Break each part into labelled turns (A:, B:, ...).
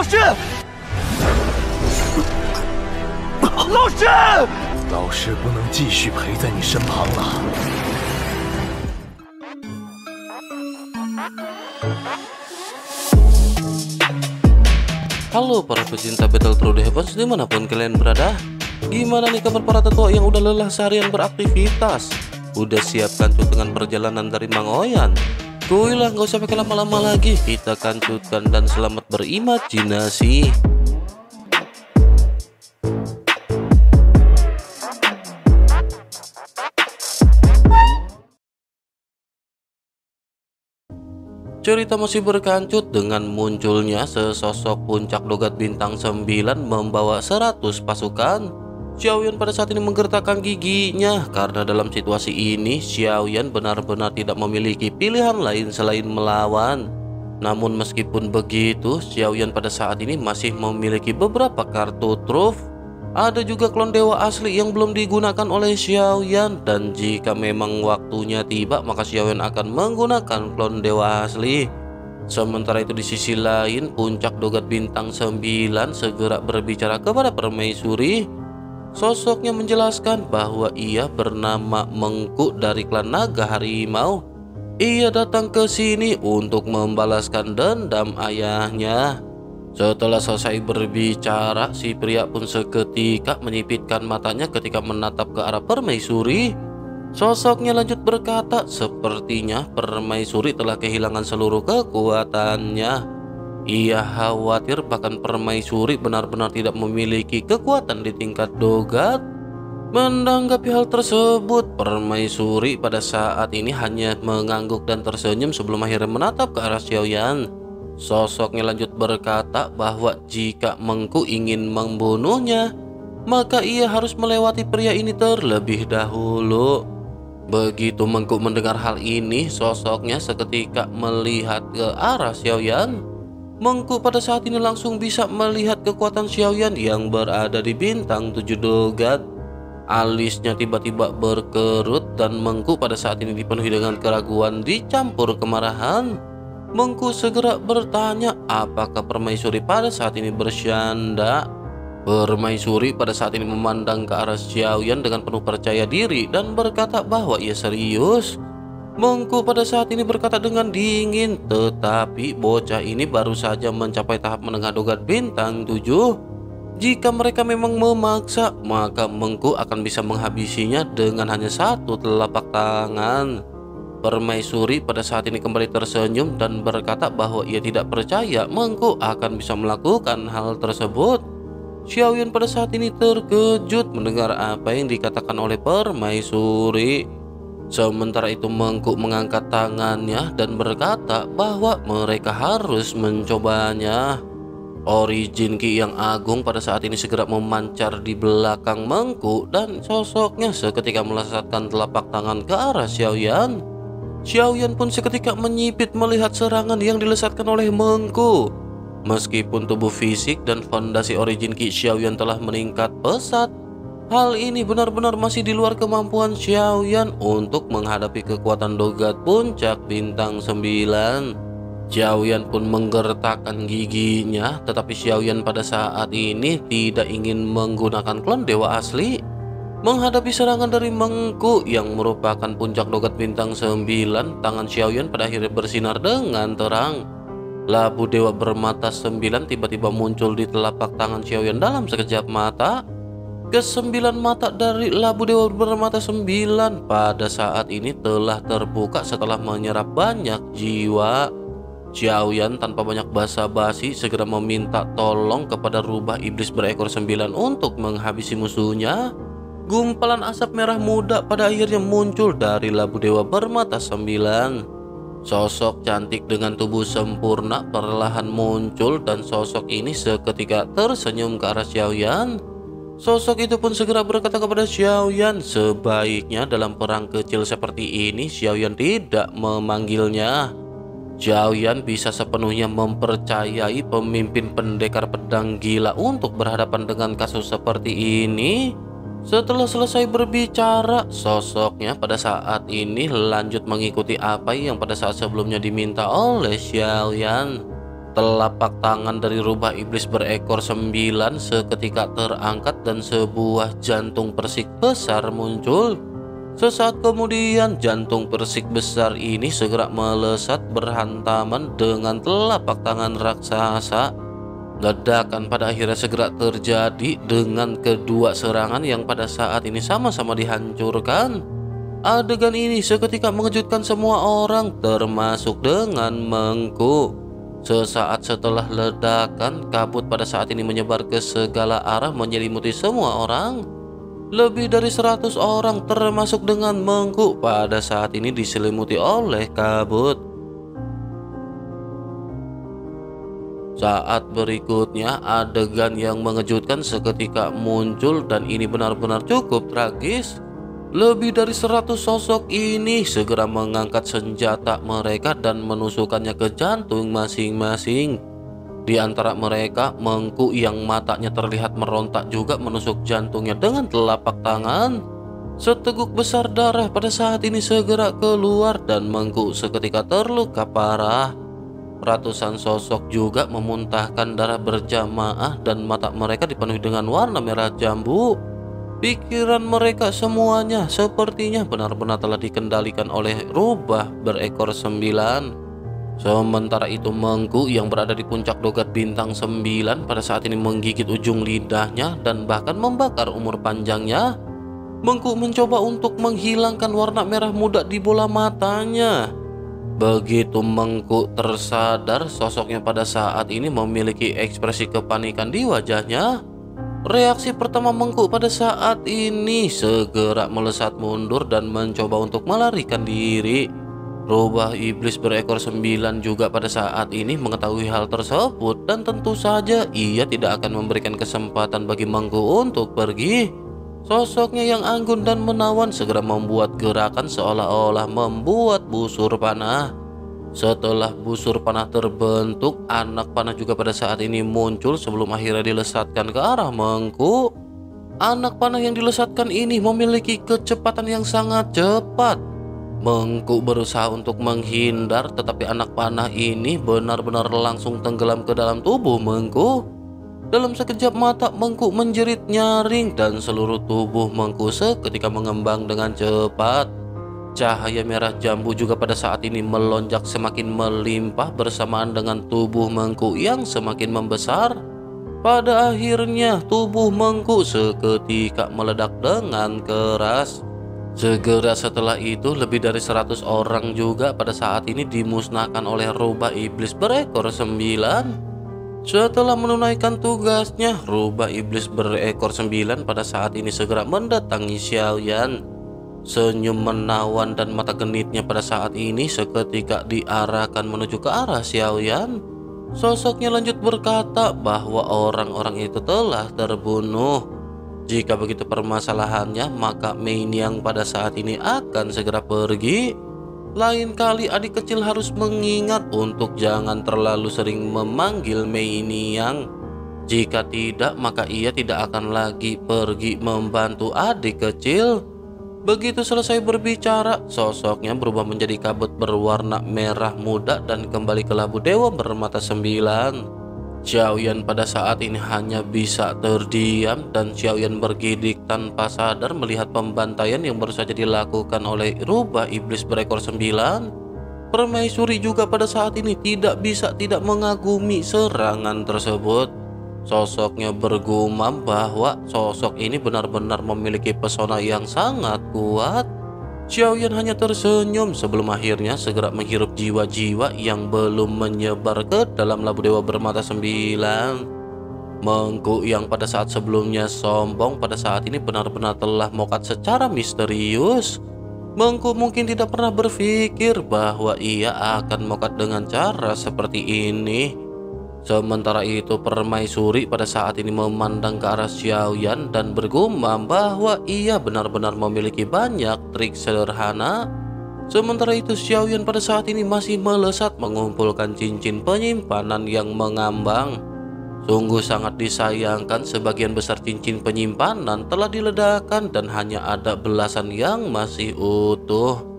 A: 老师，老师，
B: 老师不能继续陪在你身旁了。
C: Halo para pecinta Battle Through the Heavens dimanapun kalian berada Gimana nih kabar para tetua yang udah lelah seharian beraktivitas Udah siap kancut dengan perjalanan dari Mangoyan Kuy lah gak usah pakai lama-lama lagi Kita kancutkan dan selamat berimajinasi Cerita masih berkancut dengan munculnya sesosok puncak logat bintang 9 membawa 100 pasukan. Xiaoyan pada saat ini menggertakkan giginya karena dalam situasi ini Xiaoyan benar-benar tidak memiliki pilihan lain selain melawan. Namun meskipun begitu, Xiaoyan pada saat ini masih memiliki beberapa kartu truf ada juga klon dewa asli yang belum digunakan oleh Xiaoyan dan jika memang waktunya tiba maka Xiaoyan akan menggunakan klon dewa asli. Sementara itu di sisi lain puncak dogat bintang 9 segera berbicara kepada permaisuri. Sosoknya menjelaskan bahwa ia bernama Mengku dari klan Naga Harimau. Ia datang ke sini untuk membalaskan dendam ayahnya. Setelah selesai berbicara, si pria pun seketika menyipitkan matanya ketika menatap ke arah permaisuri. Sosoknya lanjut berkata, sepertinya permaisuri telah kehilangan seluruh kekuatannya. Ia khawatir bahkan permaisuri benar-benar tidak memiliki kekuatan di tingkat dogat. Menanggapi hal tersebut, permaisuri pada saat ini hanya mengangguk dan tersenyum sebelum akhirnya menatap ke arah Xiaoyan. Sosoknya lanjut berkata bahwa jika Mengku ingin membunuhnya, maka ia harus melewati pria ini terlebih dahulu. Begitu Mengku mendengar hal ini, sosoknya seketika melihat ke arah Xiaoyan. Mengku pada saat ini langsung bisa melihat kekuatan Xiaoyan yang berada di bintang tujuh dogat. Alisnya tiba-tiba berkerut dan Mengku pada saat ini dipenuhi dengan keraguan dicampur kemarahan. Mengku segera bertanya apakah permaisuri pada saat ini bersyanda. Permaisuri pada saat ini memandang ke arah Xiaoyan dengan penuh percaya diri dan berkata bahwa ia serius. Mengku pada saat ini berkata dengan dingin, tetapi bocah ini baru saja mencapai tahap menengah dogat bintang 7. Jika mereka memang memaksa, maka Mengku akan bisa menghabisinya dengan hanya satu telapak tangan. Permaisuri pada saat ini kembali tersenyum dan berkata bahwa ia tidak percaya Mengku akan bisa melakukan hal tersebut. Xiaoyan pada saat ini terkejut mendengar apa yang dikatakan oleh permaisuri. Sementara itu Mengku mengangkat tangannya dan berkata bahwa mereka harus mencobanya. Origin Ki yang agung pada saat ini segera memancar di belakang Mengku dan sosoknya seketika melesatkan telapak tangan ke arah Xiaoyan. Xiaoyan pun seketika menyipit melihat serangan yang dilesatkan oleh Mengku. Meskipun tubuh fisik dan fondasi origin Ki Xiaoyan telah meningkat pesat, hal ini benar-benar masih di luar kemampuan Xiaoyan untuk menghadapi kekuatan dogat puncak bintang 9. Xiaoyan pun menggertakkan giginya, tetapi Xiaoyan pada saat ini tidak ingin menggunakan klon dewa asli. Menghadapi serangan dari Mengku yang merupakan puncak dogat bintang 9, tangan Xiaoyan pada akhirnya bersinar dengan terang. Labu dewa bermata 9 tiba-tiba muncul di telapak tangan Xiaoyan dalam sekejap mata. Kesembilan mata dari labu dewa bermata 9 pada saat ini telah terbuka setelah menyerap banyak jiwa. Xiaoyan tanpa banyak basa-basi segera meminta tolong kepada rubah iblis berekor sembilan untuk menghabisi musuhnya. Gumpalan asap merah muda pada akhirnya muncul dari labu dewa bermata sembilan. Sosok cantik dengan tubuh sempurna perlahan muncul dan sosok ini seketika tersenyum ke arah Xiaoyan. Sosok itu pun segera berkata kepada Xiaoyan, sebaiknya dalam perang kecil seperti ini Xiaoyan tidak memanggilnya. Xiaoyan bisa sepenuhnya mempercayai pemimpin pendekar pedang gila untuk berhadapan dengan kasus seperti ini. Setelah selesai berbicara, sosoknya pada saat ini lanjut mengikuti apa yang pada saat sebelumnya diminta oleh Xiaoyan. Telapak tangan dari rubah iblis berekor sembilan seketika terangkat dan sebuah jantung persik besar muncul. Sesaat kemudian jantung persik besar ini segera melesat berhantaman dengan telapak tangan raksasa. Ledakan pada akhirnya segera terjadi dengan kedua serangan yang pada saat ini sama-sama dihancurkan. Adegan ini seketika mengejutkan semua orang termasuk dengan Mengku. Sesaat setelah ledakan, kabut pada saat ini menyebar ke segala arah menyelimuti semua orang. Lebih dari 100 orang termasuk dengan Mengku pada saat ini diselimuti oleh kabut. Saat berikutnya adegan yang mengejutkan seketika muncul dan ini benar-benar cukup tragis. Lebih dari 100 sosok ini segera mengangkat senjata mereka dan menusukkannya ke jantung masing-masing. Di antara mereka, Mengku yang matanya terlihat merontak juga menusuk jantungnya dengan telapak tangan. Seteguk besar darah pada saat ini segera keluar dan Mengku seketika terluka parah. Ratusan sosok juga memuntahkan darah berjamaah dan mata mereka dipenuhi dengan warna merah jambu. Pikiran mereka semuanya sepertinya benar-benar telah dikendalikan oleh rubah berekor sembilan. Sementara itu Mengku yang berada di puncak dogat bintang sembilan pada saat ini menggigit ujung lidahnya dan bahkan membakar umur panjangnya. Mengku mencoba untuk menghilangkan warna merah muda di bola matanya. Begitu Mengku tersadar sosoknya pada saat ini memiliki ekspresi kepanikan di wajahnya, Reaksi pertama Mengku pada saat ini segera melesat mundur dan mencoba untuk melarikan diri. Rubah iblis berekor sembilan juga pada saat ini mengetahui hal tersebut dan tentu saja ia tidak akan memberikan kesempatan bagi Mengku untuk pergi. Sosoknya yang anggun dan menawan segera membuat gerakan seolah-olah membuat busur panah. Setelah busur panah terbentuk, anak panah juga pada saat ini muncul sebelum akhirnya dilesatkan ke arah Mengku. Anak panah yang dilesatkan ini memiliki kecepatan yang sangat cepat. Mengku berusaha untuk menghindar, tetapi anak panah ini benar-benar langsung tenggelam ke dalam tubuh Mengku. Dalam sekejap mata, Mengku menjerit nyaring dan seluruh tubuh Mengku seketika mengembang dengan cepat. Cahaya merah jambu juga pada saat ini melonjak semakin melimpah bersamaan dengan tubuh Mengku yang semakin membesar. Pada akhirnya tubuh Mengku seketika meledak dengan keras. Segera setelah itu lebih dari 100 orang juga pada saat ini dimusnahkan oleh rubah iblis berekor sembilan. Setelah menunaikan tugasnya, rubah iblis berekor sembilan pada saat ini segera mendatangi Xiaoyan. Senyum menawan dan mata genitnya pada saat ini seketika diarahkan menuju ke arah Xiaoyan. Sosoknya lanjut berkata bahwa orang-orang itu telah terbunuh. Jika begitu permasalahannya, maka Mein yang pada saat ini akan segera pergi. Lain kali adik kecil harus mengingat untuk jangan terlalu sering memanggil Mei yang. Jika tidak, maka ia tidak akan lagi pergi membantu adik kecil. Begitu selesai berbicara, sosoknya berubah menjadi kabut berwarna merah muda dan kembali ke labu dewa bermata sembilan. Xiaoyan pada saat ini hanya bisa terdiam dan Xiaoyan bergidik tanpa sadar melihat pembantaian yang baru saja dilakukan oleh rubah iblis berekor sembilan. Permaisuri juga pada saat ini tidak bisa tidak mengagumi serangan tersebut. Sosoknya bergumam bahwa sosok ini benar-benar memiliki pesona yang sangat kuat. Xiaoyan hanya tersenyum sebelum akhirnya segera menghirup jiwa-jiwa yang belum menyebar ke dalam labu dewa bermata sembilan. Mengku yang pada saat sebelumnya sombong pada saat ini benar-benar telah mokat secara misterius. Mengku mungkin tidak pernah berpikir bahwa ia akan mokat dengan cara seperti ini. Sementara itu permaisuri pada saat ini memandang ke arah Xiaoyan dan bergumam bahwa ia benar-benar memiliki banyak trik sederhana. Sementara itu Xiaoyan pada saat ini masih melesat mengumpulkan cincin penyimpanan yang mengambang. Sungguh sangat disayangkan sebagian besar cincin penyimpanan telah diledakkan dan hanya ada belasan yang masih utuh.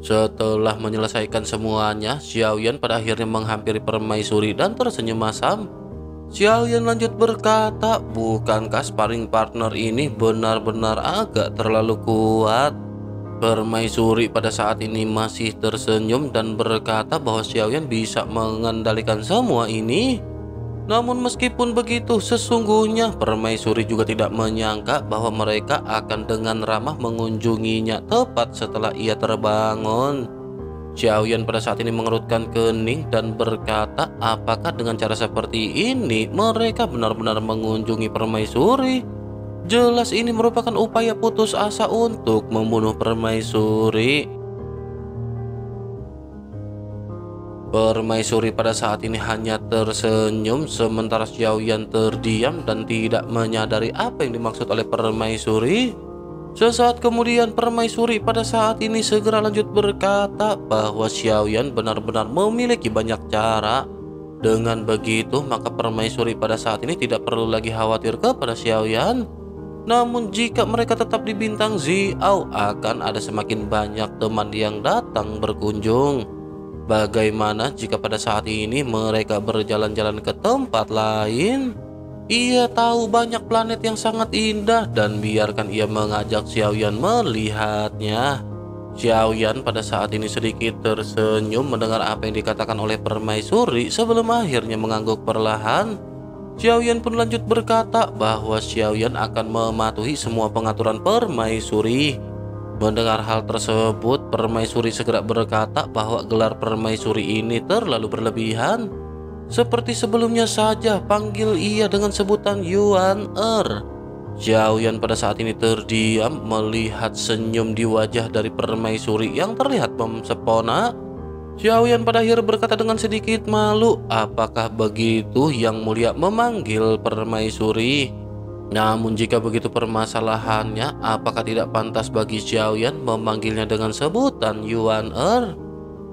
C: Setelah menyelesaikan semuanya, Xiaoyan pada akhirnya menghampiri permaisuri dan tersenyum masam. Xiaoyan lanjut berkata, bukankah sparring partner ini benar-benar agak terlalu kuat? Permaisuri pada saat ini masih tersenyum dan berkata bahwa Xiaoyan bisa mengendalikan semua ini. Namun meskipun begitu, sesungguhnya permaisuri juga tidak menyangka bahwa mereka akan dengan ramah mengunjunginya tepat setelah ia terbangun. Xiaoyan pada saat ini mengerutkan kening dan berkata apakah dengan cara seperti ini mereka benar-benar mengunjungi permaisuri? Jelas ini merupakan upaya putus asa untuk membunuh permaisuri. Permaisuri pada saat ini hanya tersenyum sementara Xiaoyan terdiam dan tidak menyadari apa yang dimaksud oleh permaisuri. Sesaat kemudian permaisuri pada saat ini segera lanjut berkata bahwa Xiaoyan benar-benar memiliki banyak cara. Dengan begitu maka permaisuri pada saat ini tidak perlu lagi khawatir kepada Xiaoyan. Namun jika mereka tetap di bintang Ziao akan ada semakin banyak teman yang datang berkunjung. Bagaimana jika pada saat ini mereka berjalan-jalan ke tempat lain? Ia tahu banyak planet yang sangat indah dan biarkan ia mengajak Xiaoyan melihatnya. Xiaoyan pada saat ini sedikit tersenyum mendengar apa yang dikatakan oleh permaisuri sebelum akhirnya mengangguk perlahan. Xiaoyan pun lanjut berkata bahwa Xiaoyan akan mematuhi semua pengaturan permaisuri. Mendengar hal tersebut, permaisuri segera berkata bahwa gelar permaisuri ini terlalu berlebihan. Seperti sebelumnya saja, panggil ia dengan sebutan Yuan Er. Xiaoyan pada saat ini terdiam melihat senyum di wajah dari permaisuri yang terlihat memsepona Xiaoyan pada akhir berkata dengan sedikit malu, apakah begitu yang mulia memanggil permaisuri? Namun jika begitu permasalahannya, apakah tidak pantas bagi Xiaoyan memanggilnya dengan sebutan Yuan Er?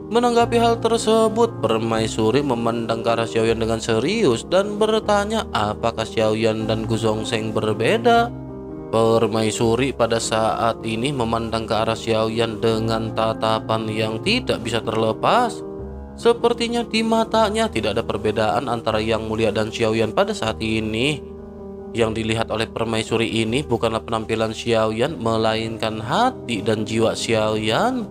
C: Menanggapi hal tersebut, permaisuri memandang ke arah Xiaoyan dengan serius dan bertanya apakah Xiaoyan dan Guzong Seng berbeda. Permaisuri pada saat ini memandang ke arah Xiaoyan dengan tatapan yang tidak bisa terlepas. Sepertinya di matanya tidak ada perbedaan antara Yang Mulia dan Xiaoyan pada saat ini. Yang dilihat oleh permaisuri ini bukanlah penampilan Xiaoyan melainkan hati dan jiwa Xiaoyan.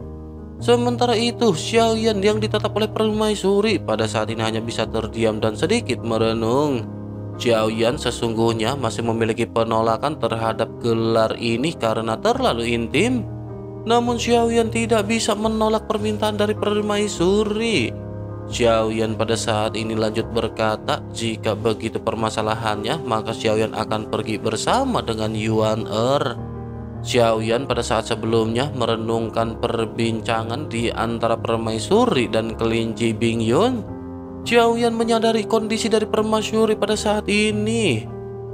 C: Sementara itu, Xiaoyan yang ditatap oleh permaisuri pada saat ini hanya bisa terdiam dan sedikit merenung. Xiaoyan sesungguhnya masih memiliki penolakan terhadap gelar ini karena terlalu intim. Namun Xiaoyan tidak bisa menolak permintaan dari permaisuri. Xiaoyan pada saat ini lanjut berkata, jika begitu permasalahannya, maka Xiaoyan akan pergi bersama dengan Yuan Er. Xiaoyan pada saat sebelumnya merenungkan perbincangan di antara permaisuri dan kelinci Bingyun. Xiaoyan menyadari kondisi dari permaisuri pada saat ini.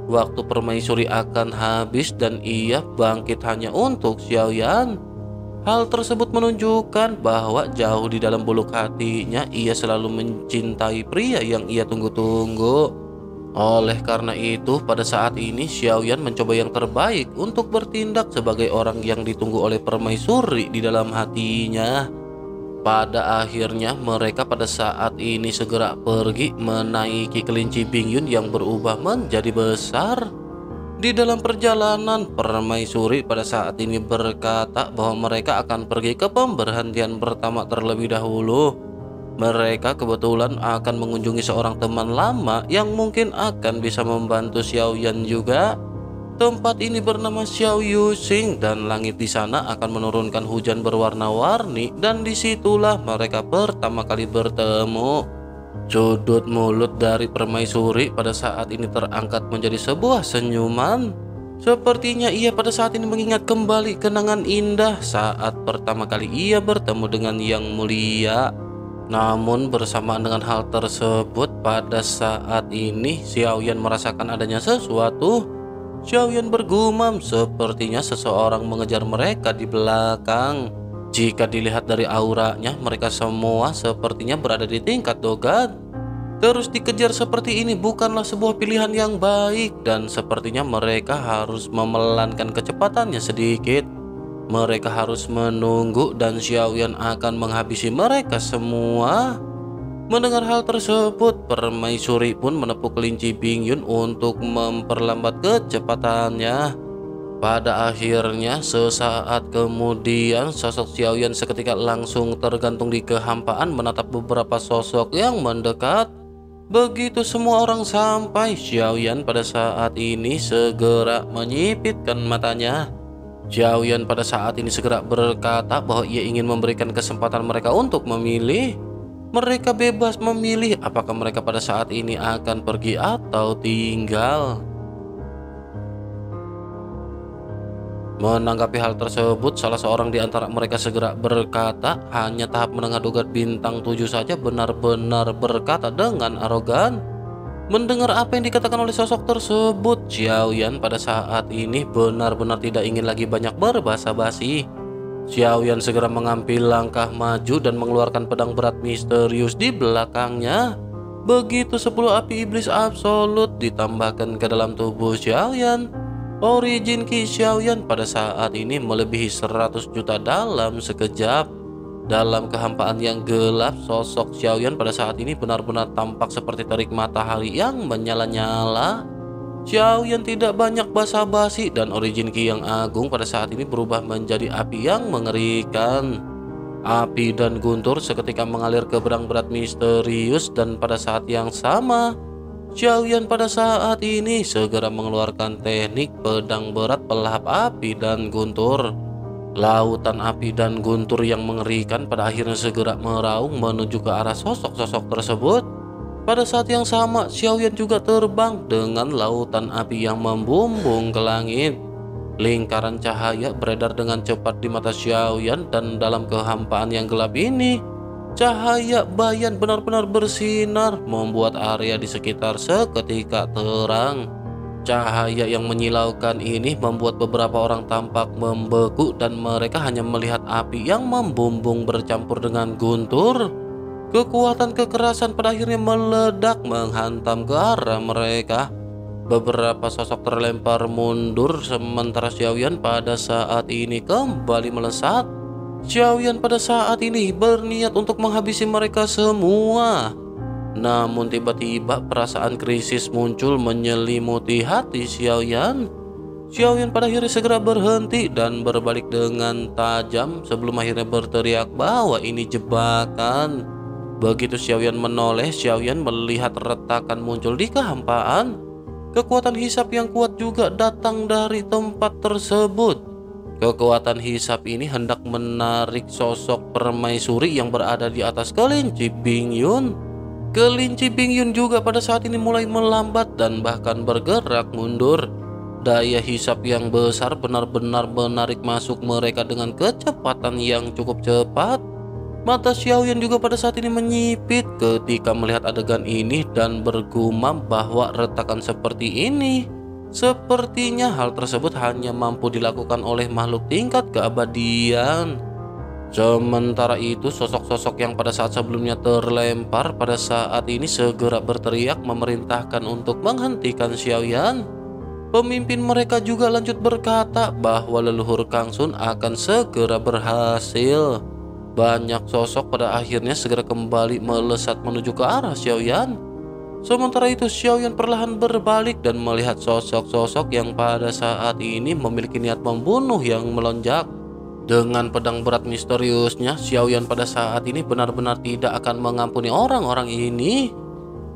C: Waktu permaisuri akan habis dan ia bangkit hanya untuk Xiaoyan. Hal tersebut menunjukkan bahwa jauh di dalam buluk hatinya ia selalu mencintai pria yang ia tunggu-tunggu. Oleh karena itu, pada saat ini Xiaoyan mencoba yang terbaik untuk bertindak sebagai orang yang ditunggu oleh permaisuri di dalam hatinya. Pada akhirnya mereka pada saat ini segera pergi menaiki kelinci Bingyun yang berubah menjadi besar. Di dalam perjalanan, permaisuri pada saat ini berkata bahwa mereka akan pergi ke pemberhentian pertama terlebih dahulu. Mereka kebetulan akan mengunjungi seorang teman lama yang mungkin akan bisa membantu Xiao Yan juga. Tempat ini bernama Xiao Yuxing dan langit di sana akan menurunkan hujan berwarna-warni dan di situlah mereka pertama kali bertemu. Sudut mulut dari permaisuri pada saat ini terangkat menjadi sebuah senyuman. Sepertinya ia pada saat ini mengingat kembali kenangan indah saat pertama kali ia bertemu dengan Yang Mulia. Namun bersamaan dengan hal tersebut pada saat ini Xiaoyan merasakan adanya sesuatu Xiaoyan bergumam sepertinya seseorang mengejar mereka di belakang. Jika dilihat dari auranya, mereka semua sepertinya berada di tingkat dogat. Terus dikejar seperti ini bukanlah sebuah pilihan yang baik dan sepertinya mereka harus memelankan kecepatannya sedikit. Mereka harus menunggu dan Xiaoyan akan menghabisi mereka semua. Mendengar hal tersebut, permaisuri pun menepuk kelinci Bingyun untuk memperlambat kecepatannya. Pada akhirnya, sesaat kemudian sosok Xiaoyan seketika langsung tergantung di kehampaan menatap beberapa sosok yang mendekat. Begitu semua orang sampai, Xiaoyan pada saat ini segera menyipitkan matanya. Xiaoyan pada saat ini segera berkata bahwa ia ingin memberikan kesempatan mereka untuk memilih. Mereka bebas memilih apakah mereka pada saat ini akan pergi atau tinggal. Menanggapi hal tersebut, salah seorang di antara mereka segera berkata, hanya tahap menengah dogat bintang tujuh saja benar-benar berkata dengan arogan. Mendengar apa yang dikatakan oleh sosok tersebut, Xiaoyan pada saat ini benar-benar tidak ingin lagi banyak berbahasa basi. Xiaoyan segera mengambil langkah maju dan mengeluarkan pedang berat misterius di belakangnya. Begitu sepuluh api iblis absolut ditambahkan ke dalam tubuh Xiaoyan. Origin Ki Xiaoyan pada saat ini melebihi 100 juta dalam sekejap. Dalam kehampaan yang gelap, sosok Xiaoyan pada saat ini benar-benar tampak seperti terik matahari yang menyala-nyala. Xiao yang tidak banyak basa-basi dan origin Ki yang agung pada saat ini berubah menjadi api yang mengerikan. Api dan guntur seketika mengalir ke berang berat misterius dan pada saat yang sama, Xiaoyan pada saat ini segera mengeluarkan teknik pedang berat pelahap api dan guntur. Lautan api dan guntur yang mengerikan pada akhirnya segera meraung menuju ke arah sosok-sosok tersebut. Pada saat yang sama, Xiaoyan juga terbang dengan lautan api yang membumbung ke langit. Lingkaran cahaya beredar dengan cepat di mata Xiaoyan dan dalam kehampaan yang gelap ini, cahaya bayan benar-benar bersinar membuat area di sekitar seketika terang. Cahaya yang menyilaukan ini membuat beberapa orang tampak membeku dan mereka hanya melihat api yang membumbung bercampur dengan guntur. Kekuatan kekerasan pada akhirnya meledak menghantam ke arah mereka. Beberapa sosok terlempar mundur sementara Xiaoyan pada saat ini kembali melesat. Xiaoyan pada saat ini berniat untuk menghabisi mereka semua. Namun tiba-tiba perasaan krisis muncul menyelimuti hati Xiaoyan. Xiaoyan pada akhirnya segera berhenti dan berbalik dengan tajam sebelum akhirnya berteriak bahwa ini jebakan. Begitu Xiaoyan menoleh, Xiaoyan melihat retakan muncul di kehampaan. Kekuatan hisap yang kuat juga datang dari tempat tersebut. Kekuatan hisap ini hendak menarik sosok permaisuri yang berada di atas kelinci Bingyun. Kelinci Bingyun juga pada saat ini mulai melambat dan bahkan bergerak mundur. Daya hisap yang besar benar-benar menarik masuk mereka dengan kecepatan yang cukup cepat. Mata Xiaoyan juga pada saat ini menyipit ketika melihat adegan ini dan bergumam bahwa retakan seperti ini Sepertinya hal tersebut hanya mampu dilakukan oleh makhluk tingkat keabadian. Sementara itu sosok-sosok yang pada saat sebelumnya terlempar pada saat ini segera berteriak memerintahkan untuk menghentikan Xiaoyan. Pemimpin mereka juga lanjut berkata bahwa leluhur Kang Sun akan segera berhasil. Banyak sosok pada akhirnya segera kembali melesat menuju ke arah Xiaoyan. Sementara itu Xiaoyan perlahan berbalik dan melihat sosok-sosok yang pada saat ini memiliki niat membunuh yang melonjak. Dengan pedang berat misteriusnya, Xiaoyan pada saat ini benar-benar tidak akan mengampuni orang-orang ini.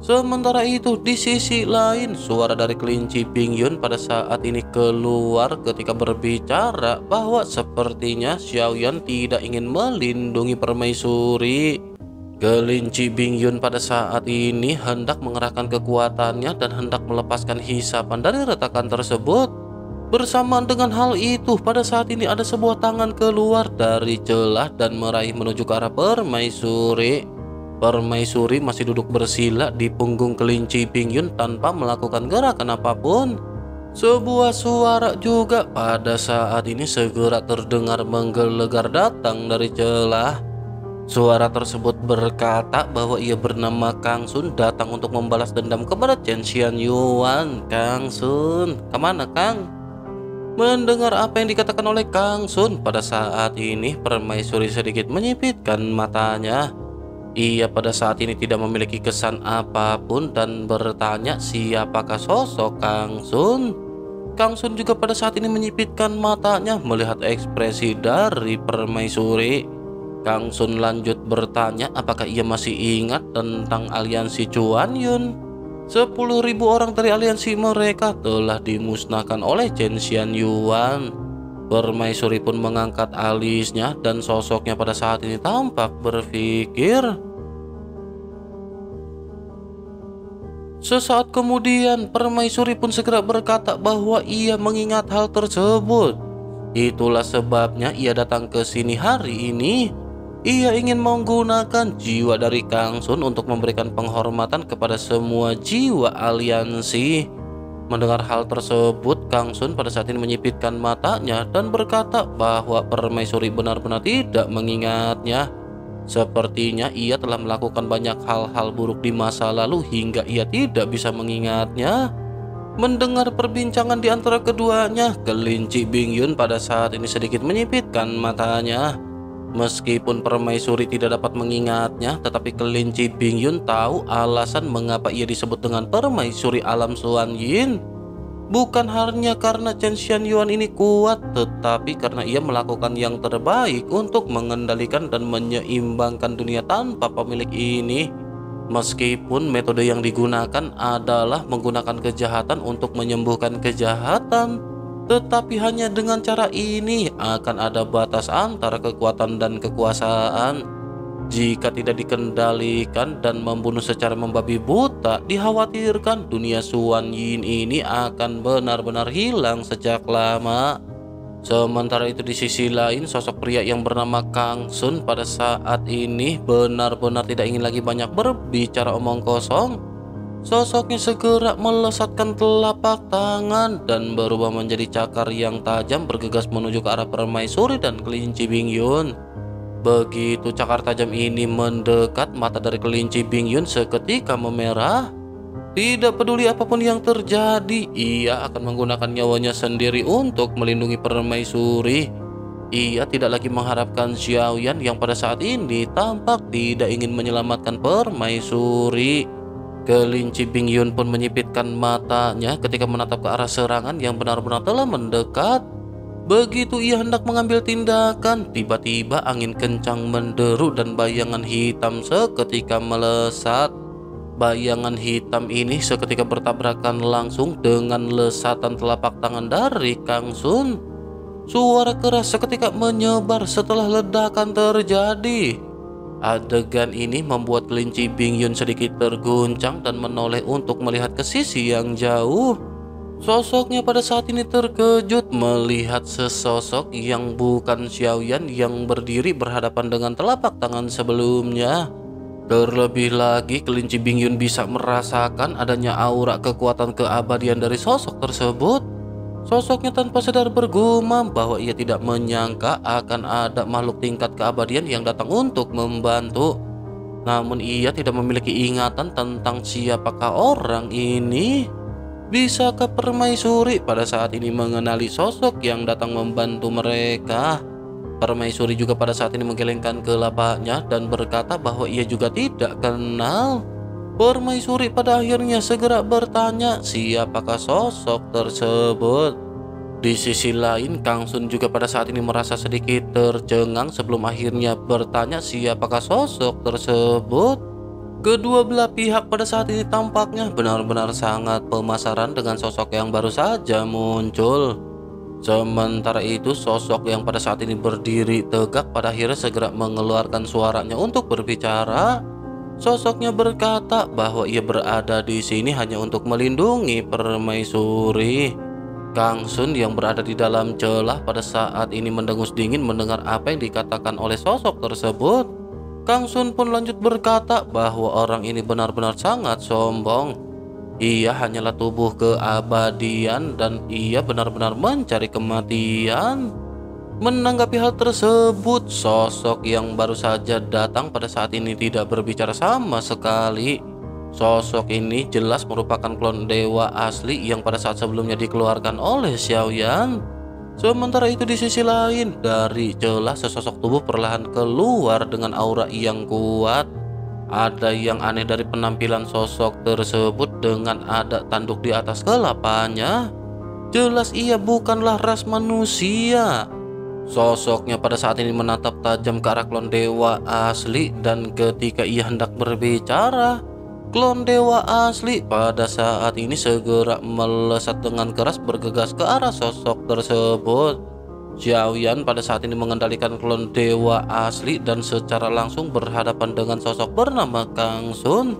C: Sementara itu, di sisi lain, suara dari kelinci Bingyun pada saat ini keluar ketika berbicara bahwa sepertinya Xiaoyan tidak ingin melindungi permaisuri. Kelinci Bingyun pada saat ini hendak mengerahkan kekuatannya dan hendak melepaskan hisapan dari retakan tersebut. Bersamaan dengan hal itu, pada saat ini ada sebuah tangan keluar dari celah dan meraih menuju ke arah permaisuri. Permaisuri masih duduk bersila di punggung kelinci Bingyun tanpa melakukan gerakan apa pun. Sebuah suara juga pada saat ini segera terdengar menggelegar datang dari celah. Suara tersebut berkata bahwa ia bernama Kang Sun datang untuk membalas dendam kepada Chen Xian Yuan. Kang Sun, ke mana Kang? Mendengar apa yang dikatakan oleh Kang Sun pada saat ini permaisuri sedikit menyipitkan matanya. Ia pada saat ini tidak memiliki kesan apa pun dan bertanya siapakah sosok Kang Sun. Kang Sun juga pada saat ini menyipitkan matanya melihat ekspresi dari permaisuri. Kang Sun lanjut bertanya apakah ia masih ingat tentang aliansi Chuan Yun. Sepuluh ribu orang dari aliansi mereka telah dimusnahkan oleh Chen Xian Yuan. Permaisuri pun mengangkat alisnya dan sosoknya pada saat ini tampak berpikir. Sesaat kemudian, permaisuri pun segera berkata bahwa ia mengingat hal tersebut. Itulah sebabnya ia datang ke sini hari ini ia ingin menggunakan jiwa dari Kang Sun untuk memberikan penghormatan kepada semua jiwa aliansi. Mendengar hal tersebut, Kang Sun pada saat ini menyipitkan matanya dan berkata bahwa permaisuri benar-benar tidak mengingatnya. Sepertinya ia telah melakukan banyak hal-hal buruk di masa lalu hingga ia tidak bisa mengingatnya. Mendengar perbincangan di antara keduanya, kelinci Bingyun pada saat ini sedikit menyipitkan matanya. Meskipun permaisuri tidak dapat mengingatnya, tetapi kelinci Bingyun tahu alasan mengapa ia disebut dengan permaisuri alam Suan Yin. Bukan hanya karena Chen Xian Yuan ini kuat, tetapi karena ia melakukan yang terbaik untuk mengendalikan dan menyeimbangkan dunia tanpa pemilik ini. Meskipun metode yang digunakan adalah menggunakan kejahatan untuk menyembuhkan kejahatan, tetapi hanya dengan cara ini akan ada batas antara kekuatan dan kekuasaan. Jika tidak dikendalikan dan membunuh secara membabi buta, dikhawatirkan dunia Suan Yin ini akan benar-benar hilang sejak lama. Sementara itu di sisi lain, sosok pria yang bernama Kang Sun pada saat ini benar-benar tidak ingin lagi banyak berbicara omong kosong Sosoknya segera melesatkan telapak tangan dan berubah menjadi cakar yang tajam bergegas menuju ke arah permaisuri dan kelinci Bingyun. Begitu cakar tajam ini mendekat, mata dari kelinci Bingyun seketika memerah. Tidak peduli apa pun yang terjadi, ia akan menggunakan nyawanya sendiri untuk melindungi permaisuri. Ia tidak lagi mengharapkan Xiaoyan yang pada saat ini tampak tidak ingin menyelamatkan permaisuri. Kelinci Bingyun pun menyipitkan matanya ketika menatap ke arah serangan yang benar-benar telah mendekat. Begitu ia hendak mengambil tindakan, tiba-tiba angin kencang menderu dan bayangan hitam seketika melesat. Bayangan hitam ini seketika bertabrakan langsung dengan lesatan telapak tangan dari Kang Sun. Suara keras seketika menyebar setelah ledakan terjadi. Adegan ini membuat kelinci Bingyun sedikit terguncang dan menoleh untuk melihat ke sisi yang jauh. Sosoknya pada saat ini terkejut melihat sesosok yang bukan Xiaoyan yang berdiri berhadapan dengan telapak tangan sebelumnya. Terlebih lagi, kelinci Bingyun bisa merasakan adanya aura kekuatan keabadian dari sosok tersebut. Sosoknya tanpa sadar bergumam bahwa ia tidak menyangka akan ada makhluk tingkat keabadian yang datang untuk membantu. Namun ia tidak memiliki ingatan tentang siapakah orang ini. Bisakah permaisuri pada saat ini mengenali sosok yang datang membantu mereka? Permaisuri juga pada saat ini menggelengkan kelapanya dan berkata bahwa ia juga tidak kenal. Permaisuri pada akhirnya segera bertanya siapakah sosok tersebut. Di sisi lain, Kang Sun juga pada saat ini merasa sedikit tercengang sebelum akhirnya bertanya siapakah sosok tersebut. Kedua belah pihak pada saat ini tampaknya benar-benar sangat pemasaran dengan sosok yang baru saja muncul. Sementara itu, sosok yang pada saat ini berdiri tegak pada akhirnya segera mengeluarkan suaranya untuk berbicara. Sosoknya berkata bahwa ia berada di sini hanya untuk melindungi permaisuri. Kang Sun yang berada di dalam celah pada saat ini mendengus dingin mendengar apa yang dikatakan oleh sosok tersebut. Kang Sun pun lanjut berkata bahwa orang ini benar-benar sangat sombong. Ia hanyalah tubuh keabadian dan ia benar-benar mencari kematian. Menanggapi hal tersebut, sosok yang baru saja datang pada saat ini tidak berbicara sama sekali. Sosok ini jelas merupakan klon dewa asli yang pada saat sebelumnya dikeluarkan oleh Xiaoyan. Sementara itu di sisi lain, dari celah sesosok tubuh perlahan keluar dengan aura yang kuat. Ada yang aneh dari penampilan sosok tersebut dengan ada tanduk di atas kelapanya. Jelas ia bukanlah ras manusia. Sosoknya pada saat ini menatap tajam ke arah klon dewa asli dan ketika ia hendak berbicara, Klon dewa asli pada saat ini segera melesat dengan keras bergegas ke arah sosok tersebut. Xiaoyan pada saat ini mengendalikan klon dewa asli dan secara langsung berhadapan dengan sosok bernama Kang Sun.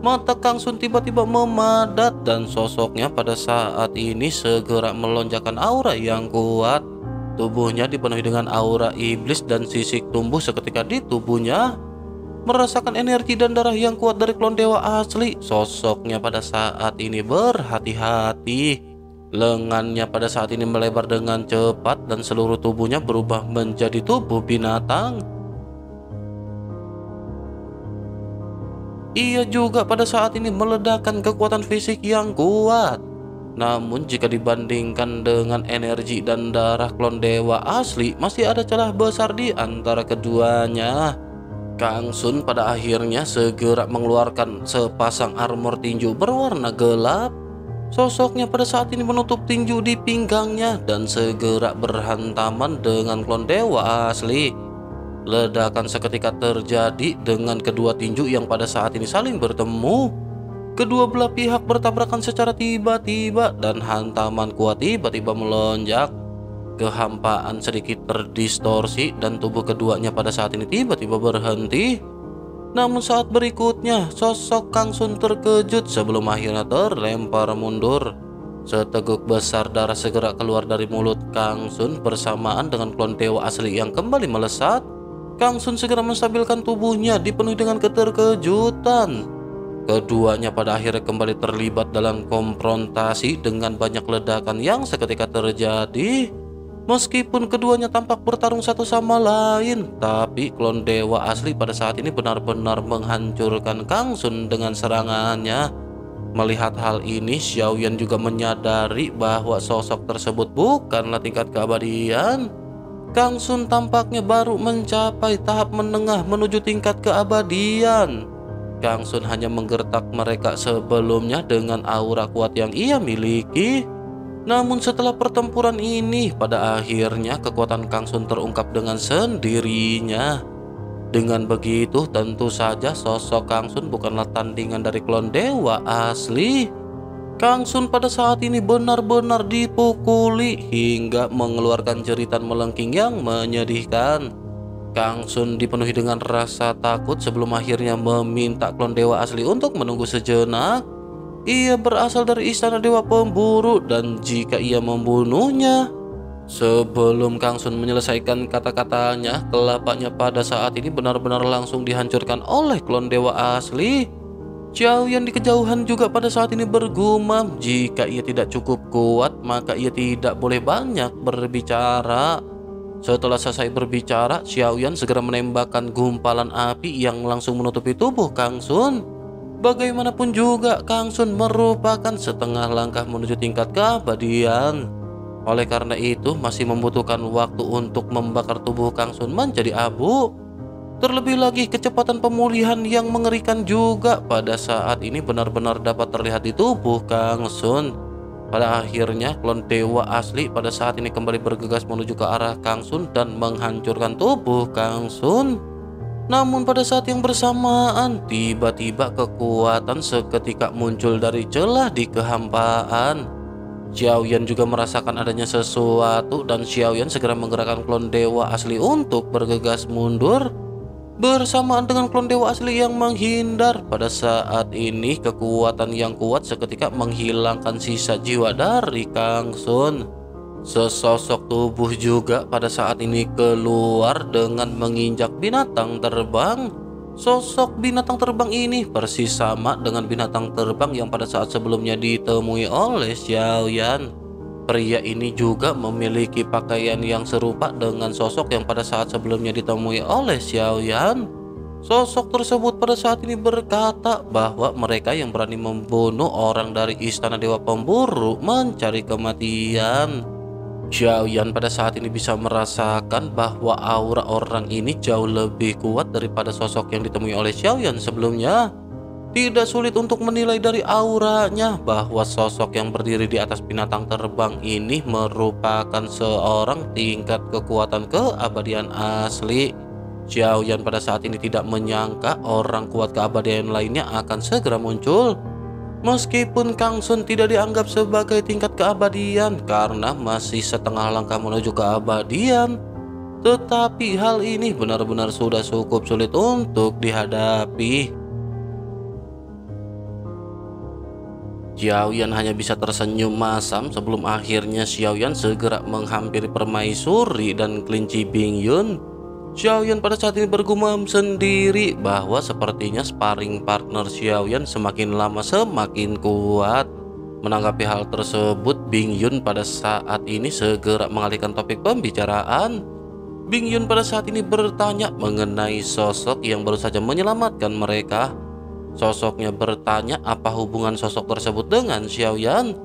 C: Mata Kang Sun tiba-tiba memadat dan sosoknya pada saat ini segera melonjakkan aura yang kuat. Tubuhnya dipenuhi dengan aura iblis dan sisik tumbuh seketika di tubuhnya merasakan energi dan darah yang kuat dari klon dewa asli. Sosoknya pada saat ini berhati-hati. Lengannya pada saat ini melebar dengan cepat dan seluruh tubuhnya berubah menjadi tubuh binatang. Ia juga pada saat ini meledakkan kekuatan fisik yang kuat. Namun jika dibandingkan dengan energi dan darah klon dewa asli, masih ada celah besar di antara keduanya. Kang Sun pada akhirnya segera mengeluarkan sepasang armor tinju berwarna gelap. Sosoknya pada saat ini menutup tinju di pinggangnya dan segera berhantaman dengan klon dewa asli. Ledakan seketika terjadi dengan kedua tinju yang pada saat ini saling bertemu. Kedua belah pihak bertabrakan secara tiba-tiba dan hantaman kuat tiba-tiba melonjak. Kehampaan sedikit terdistorsi dan tubuh keduanya pada saat ini tiba-tiba berhenti. Namun saat berikutnya, sosok Kang Sun terkejut sebelum akhirnya terlempar mundur. Seteguk besar darah segera keluar dari mulut Kang Sun bersamaan dengan klon dewa asli yang kembali melesat. Kang Sun segera menstabilkan tubuhnya dipenuhi dengan keterkejutan. Keduanya pada akhirnya kembali terlibat dalam konfrontasi dengan banyak ledakan yang seketika terjadi. Meskipun keduanya tampak bertarung satu sama lain, tapi klon dewa asli pada saat ini benar-benar menghancurkan Kang Sun dengan serangannya. Melihat hal ini, Xiaoyan juga menyadari bahwa sosok tersebut bukanlah tingkat keabadian. Kang Sun tampaknya baru mencapai tahap menengah menuju tingkat keabadian. Kang Sun hanya menggertak mereka sebelumnya dengan aura kuat yang ia miliki. Namun setelah pertempuran ini, pada akhirnya kekuatan Kang Sun terungkap dengan sendirinya. Dengan begitu, tentu saja sosok Kang Sun bukanlah tandingan dari klon dewa asli. Kang Sun pada saat ini benar-benar dipukuli hingga mengeluarkan jeritan melengking yang menyedihkan. Kang Sun dipenuhi dengan rasa takut sebelum akhirnya meminta klon dewa asli untuk menunggu sejenak. Ia berasal dari istana dewa pemburu dan jika ia membunuhnya Sebelum Kang Sun menyelesaikan kata-katanya, kelapanya pada saat ini benar-benar langsung dihancurkan oleh klon dewa asli. Xiao yang di kejauhan juga pada saat ini bergumam, jika ia tidak cukup kuat, maka ia tidak boleh banyak berbicara. Setelah selesai berbicara, Xiao Yan segera menembakkan gumpalan api yang langsung menutupi tubuh Kang Sun. Bagaimanapun juga Kang Sun merupakan setengah langkah menuju tingkat keabadian. Oleh karena itu masih membutuhkan waktu untuk membakar tubuh Kang Sun menjadi abu. Terlebih lagi kecepatan pemulihan yang mengerikan juga pada saat ini benar-benar dapat terlihat di tubuh Kang Sun. Pada akhirnya klon dewa asli pada saat ini kembali bergegas menuju ke arah Kang Sun dan menghancurkan tubuh Kang Sun. Namun pada saat yang bersamaan, tiba-tiba kekuatan seketika muncul dari celah di kehampaan. Xiaoyan juga merasakan adanya sesuatu dan Xiaoyan segera menggerakkan klon dewa asli untuk bergegas mundur. Bersamaan dengan klon dewa asli yang menghindar, pada saat ini kekuatan yang kuat seketika menghilangkan sisa jiwa dari Kang Sun. Sesosok tubuh juga pada saat ini keluar dengan menginjak binatang terbang. Sosok binatang terbang ini persis sama dengan binatang terbang yang pada saat sebelumnya ditemui oleh Xiaoyan. Pria ini juga memiliki pakaian yang serupa dengan sosok yang pada saat sebelumnya ditemui oleh Xiaoyan. Sosok tersebut pada saat ini berkata bahwa mereka yang berani membunuh orang dari istana dewa pemburu mencari kematian. Xiaoyan pada saat ini bisa merasakan bahwa aura orang ini jauh lebih kuat daripada sosok yang ditemui oleh Xiaoyan sebelumnya. Tidak sulit untuk menilai dari auranya bahwa sosok yang berdiri di atas binatang terbang ini merupakan seorang tingkat kekuatan keabadian asli. Xiaoyan pada saat ini tidak menyangka orang kuat keabadian lainnya akan segera muncul. Meskipun Kang Sun tidak dianggap sebagai tingkat keabadian karena masih setengah langkah menuju keabadian, tetapi hal ini benar-benar sudah cukup sulit untuk dihadapi. Xiaoyan hanya bisa tersenyum masam sebelum akhirnya Xiaoyan segera menghampiri permaisuri dan kelinci Bingyun. Xiaoyan pada saat ini bergumam sendiri bahwa sepertinya sparring partner Xiaoyan semakin lama semakin kuat. Menanggapi hal tersebut, Bingyun pada saat ini segera mengalihkan topik pembicaraan. Bingyun pada saat ini bertanya mengenai sosok yang baru saja menyelamatkan mereka. Sosoknya bertanya apa hubungan sosok tersebut dengan Xiaoyan.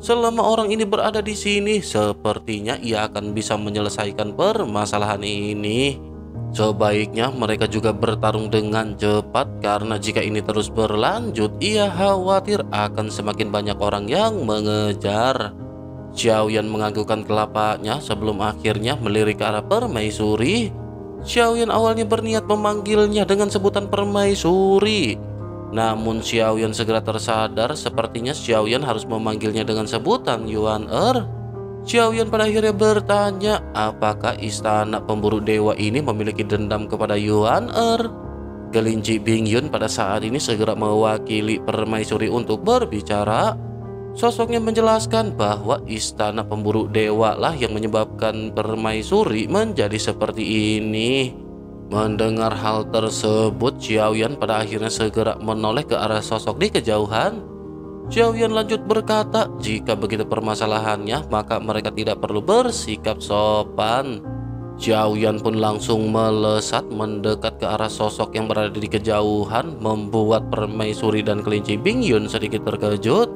C: Selama orang ini berada di sini, sepertinya ia akan bisa menyelesaikan permasalahan ini. Sebaiknya mereka juga bertarung dengan cepat karena jika ini terus berlanjut, ia khawatir akan semakin banyak orang yang mengejar. Xiaoyan menganggukkan kelapanya sebelum akhirnya melirik ke arah permaisuri. Xiaoyan awalnya berniat memanggilnya dengan sebutan permaisuri, namun Xiaoyan segera tersadar sepertinya Xiaoyan harus memanggilnya dengan sebutan Yuan Er. Xiaoyan pada akhirnya bertanya apakah istana pemburu dewa ini memiliki dendam kepada Yuan Er. Kelinci Bingyun pada saat ini segera mewakili permaisuri untuk berbicara. Sosoknya menjelaskan bahwa istana pemburu dewa lah yang menyebabkan permaisuri menjadi seperti ini. Mendengar hal tersebut, Xiaoyan pada akhirnya segera menoleh ke arah sosok di kejauhan. Xiaoyan lanjut berkata, jika begitu permasalahannya, maka mereka tidak perlu bersikap sopan. Xiaoyan pun langsung melesat mendekat ke arah sosok yang berada di kejauhan, membuat permaisuri dan kelinci Bingyun sedikit terkejut.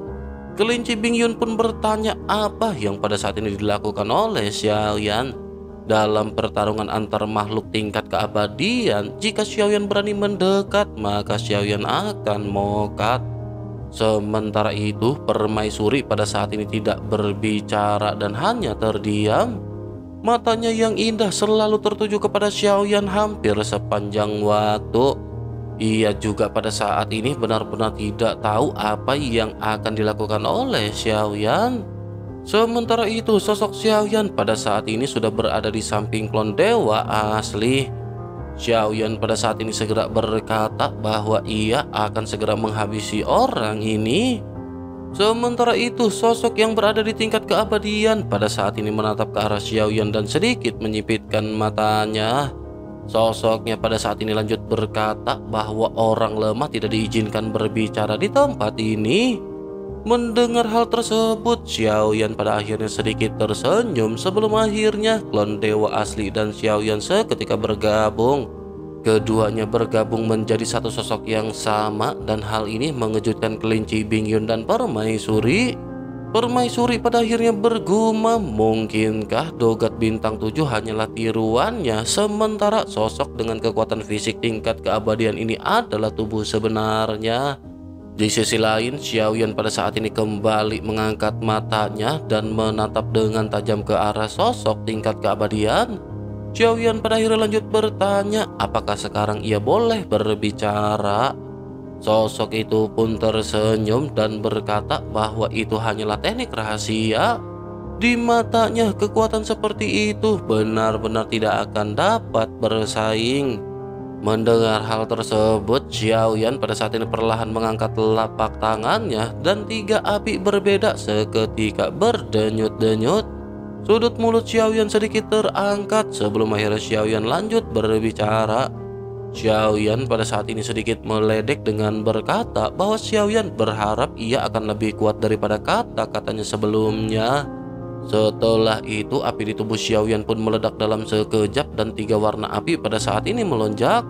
C: Kelinci Bingyun pun bertanya apa yang pada saat ini dilakukan oleh Xiaoyan. Dalam pertarungan antar makhluk tingkat keabadian, jika Xiaoyan berani mendekat, maka Xiaoyan akan mokat. Sementara itu, permaisuri pada saat ini tidak berbicara dan hanya terdiam. Matanya yang indah selalu tertuju kepada Xiaoyan hampir sepanjang waktu. Ia juga pada saat ini benar-benar tidak tahu apa yang akan dilakukan oleh Xiaoyan. Sementara itu, sosok Xiaoyan pada saat ini sudah berada di samping klon dewa asli. Xiaoyan pada saat ini segera berkata bahwa ia akan segera menghabisi orang ini. Sementara itu, sosok yang berada di tingkat keabadian pada saat ini menatap ke arah Xiaoyan dan sedikit menyipitkan matanya. Sosoknya pada saat ini lanjut berkata bahwa orang lemah tidak diizinkan berbicara di tempat ini. Mendengar hal tersebut, Xiaoyan pada akhirnya sedikit tersenyum sebelum akhirnya klon dewa asli dan Xiaoyan seketika bergabung. Keduanya bergabung menjadi satu sosok yang sama dan hal ini mengejutkan kelinci Bingyun dan Permaisuri. Permaisuri pada akhirnya bergumam, mungkinkah dogat bintang tujuh hanyalah tiruannya sementara sosok dengan kekuatan fisik tingkat keabadian ini adalah tubuh sebenarnya. Di sisi lain, Xiaoyan pada saat ini kembali mengangkat matanya dan menatap dengan tajam ke arah sosok tingkat keabadian. Xiaoyan pada akhirnya lanjut bertanya apakah sekarang ia boleh berbicara. Sosok itu pun tersenyum dan berkata bahwa itu hanyalah teknik rahasia. Di matanya kekuatan seperti itu benar-benar tidak akan dapat bersaing. Mendengar hal tersebut, Xiaoyan pada saat ini perlahan mengangkat telapak tangannya dan tiga api berbeda seketika berdenyut-denyut. Sudut mulut Xiaoyan sedikit terangkat sebelum akhirnya Xiaoyan lanjut berbicara. Xiaoyan pada saat ini sedikit meledek dengan berkata bahwa Xiaoyan berharap ia akan lebih kuat daripada kata-katanya sebelumnya. Setelah itu api di tubuh Xiaoyan pun meledak dalam sekejap dan tiga warna api pada saat ini melonjak.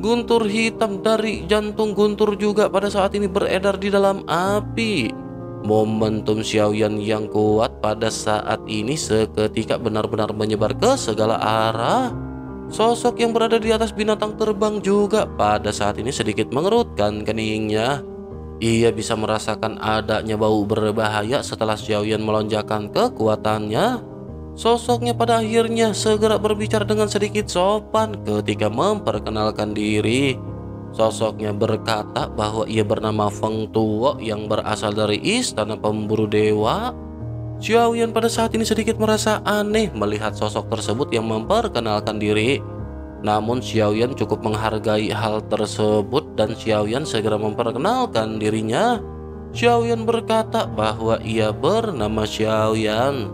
C: Guntur hitam dari jantung Guntur juga pada saat ini beredar di dalam api. Momentum Xiaoyan yang kuat pada saat ini seketika benar-benar menyebar ke segala arah. Sosok yang berada di atas binatang terbang juga pada saat ini sedikit mengerutkan keningnya. Ia bisa merasakan adanya bau berbahaya setelah Xiaoyan melonjakkan kekuatannya. Sosoknya pada akhirnya segera berbicara dengan sedikit sopan ketika memperkenalkan diri. Sosoknya berkata bahwa ia bernama Feng Tuo yang berasal dari istana pemburu dewa. Xiaoyan pada saat ini sedikit merasa aneh melihat sosok tersebut yang memperkenalkan diri. Namun Xiaoyan cukup menghargai hal tersebut dan Xiaoyan segera memperkenalkan dirinya. Xiaoyan berkata bahwa ia bernama Xiaoyan.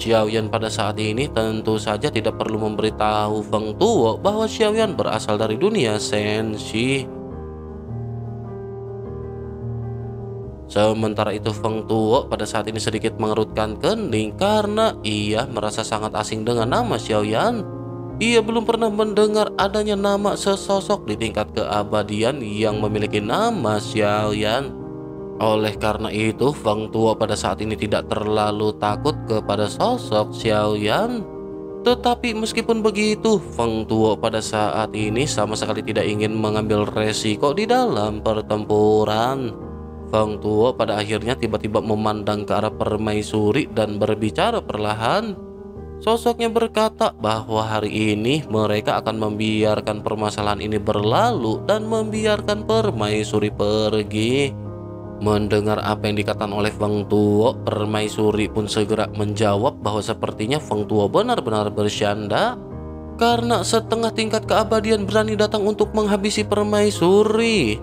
C: Xiaoyan pada saat ini tentu saja tidak perlu memberitahu Feng Tuo bahwa Xiaoyan berasal dari dunia Senshi. Sementara itu Feng Tuo pada saat ini sedikit mengerutkan kening karena ia merasa sangat asing dengan nama Xiaoyan. Ia belum pernah mendengar adanya nama sesosok di tingkat keabadian yang memiliki nama Xiaoyan. Oleh karena itu, Feng Tuo pada saat ini tidak terlalu takut kepada sosok Xiao Yan. Tetapi meskipun begitu, Feng Tuo pada saat ini sama sekali tidak ingin mengambil resiko di dalam pertempuran. Feng Tuo pada akhirnya tiba-tiba memandang ke arah permaisuri dan berbicara perlahan. Sosoknya berkata bahwa hari ini mereka akan membiarkan permasalahan ini berlalu dan membiarkan permaisuri pergi. Mendengar apa yang dikatakan oleh Feng Tuo, Permaisuri pun segera menjawab bahwa sepertinya Feng Tuo benar-benar bersyanda karena setengah tingkat keabadian berani datang untuk menghabisi Permaisuri.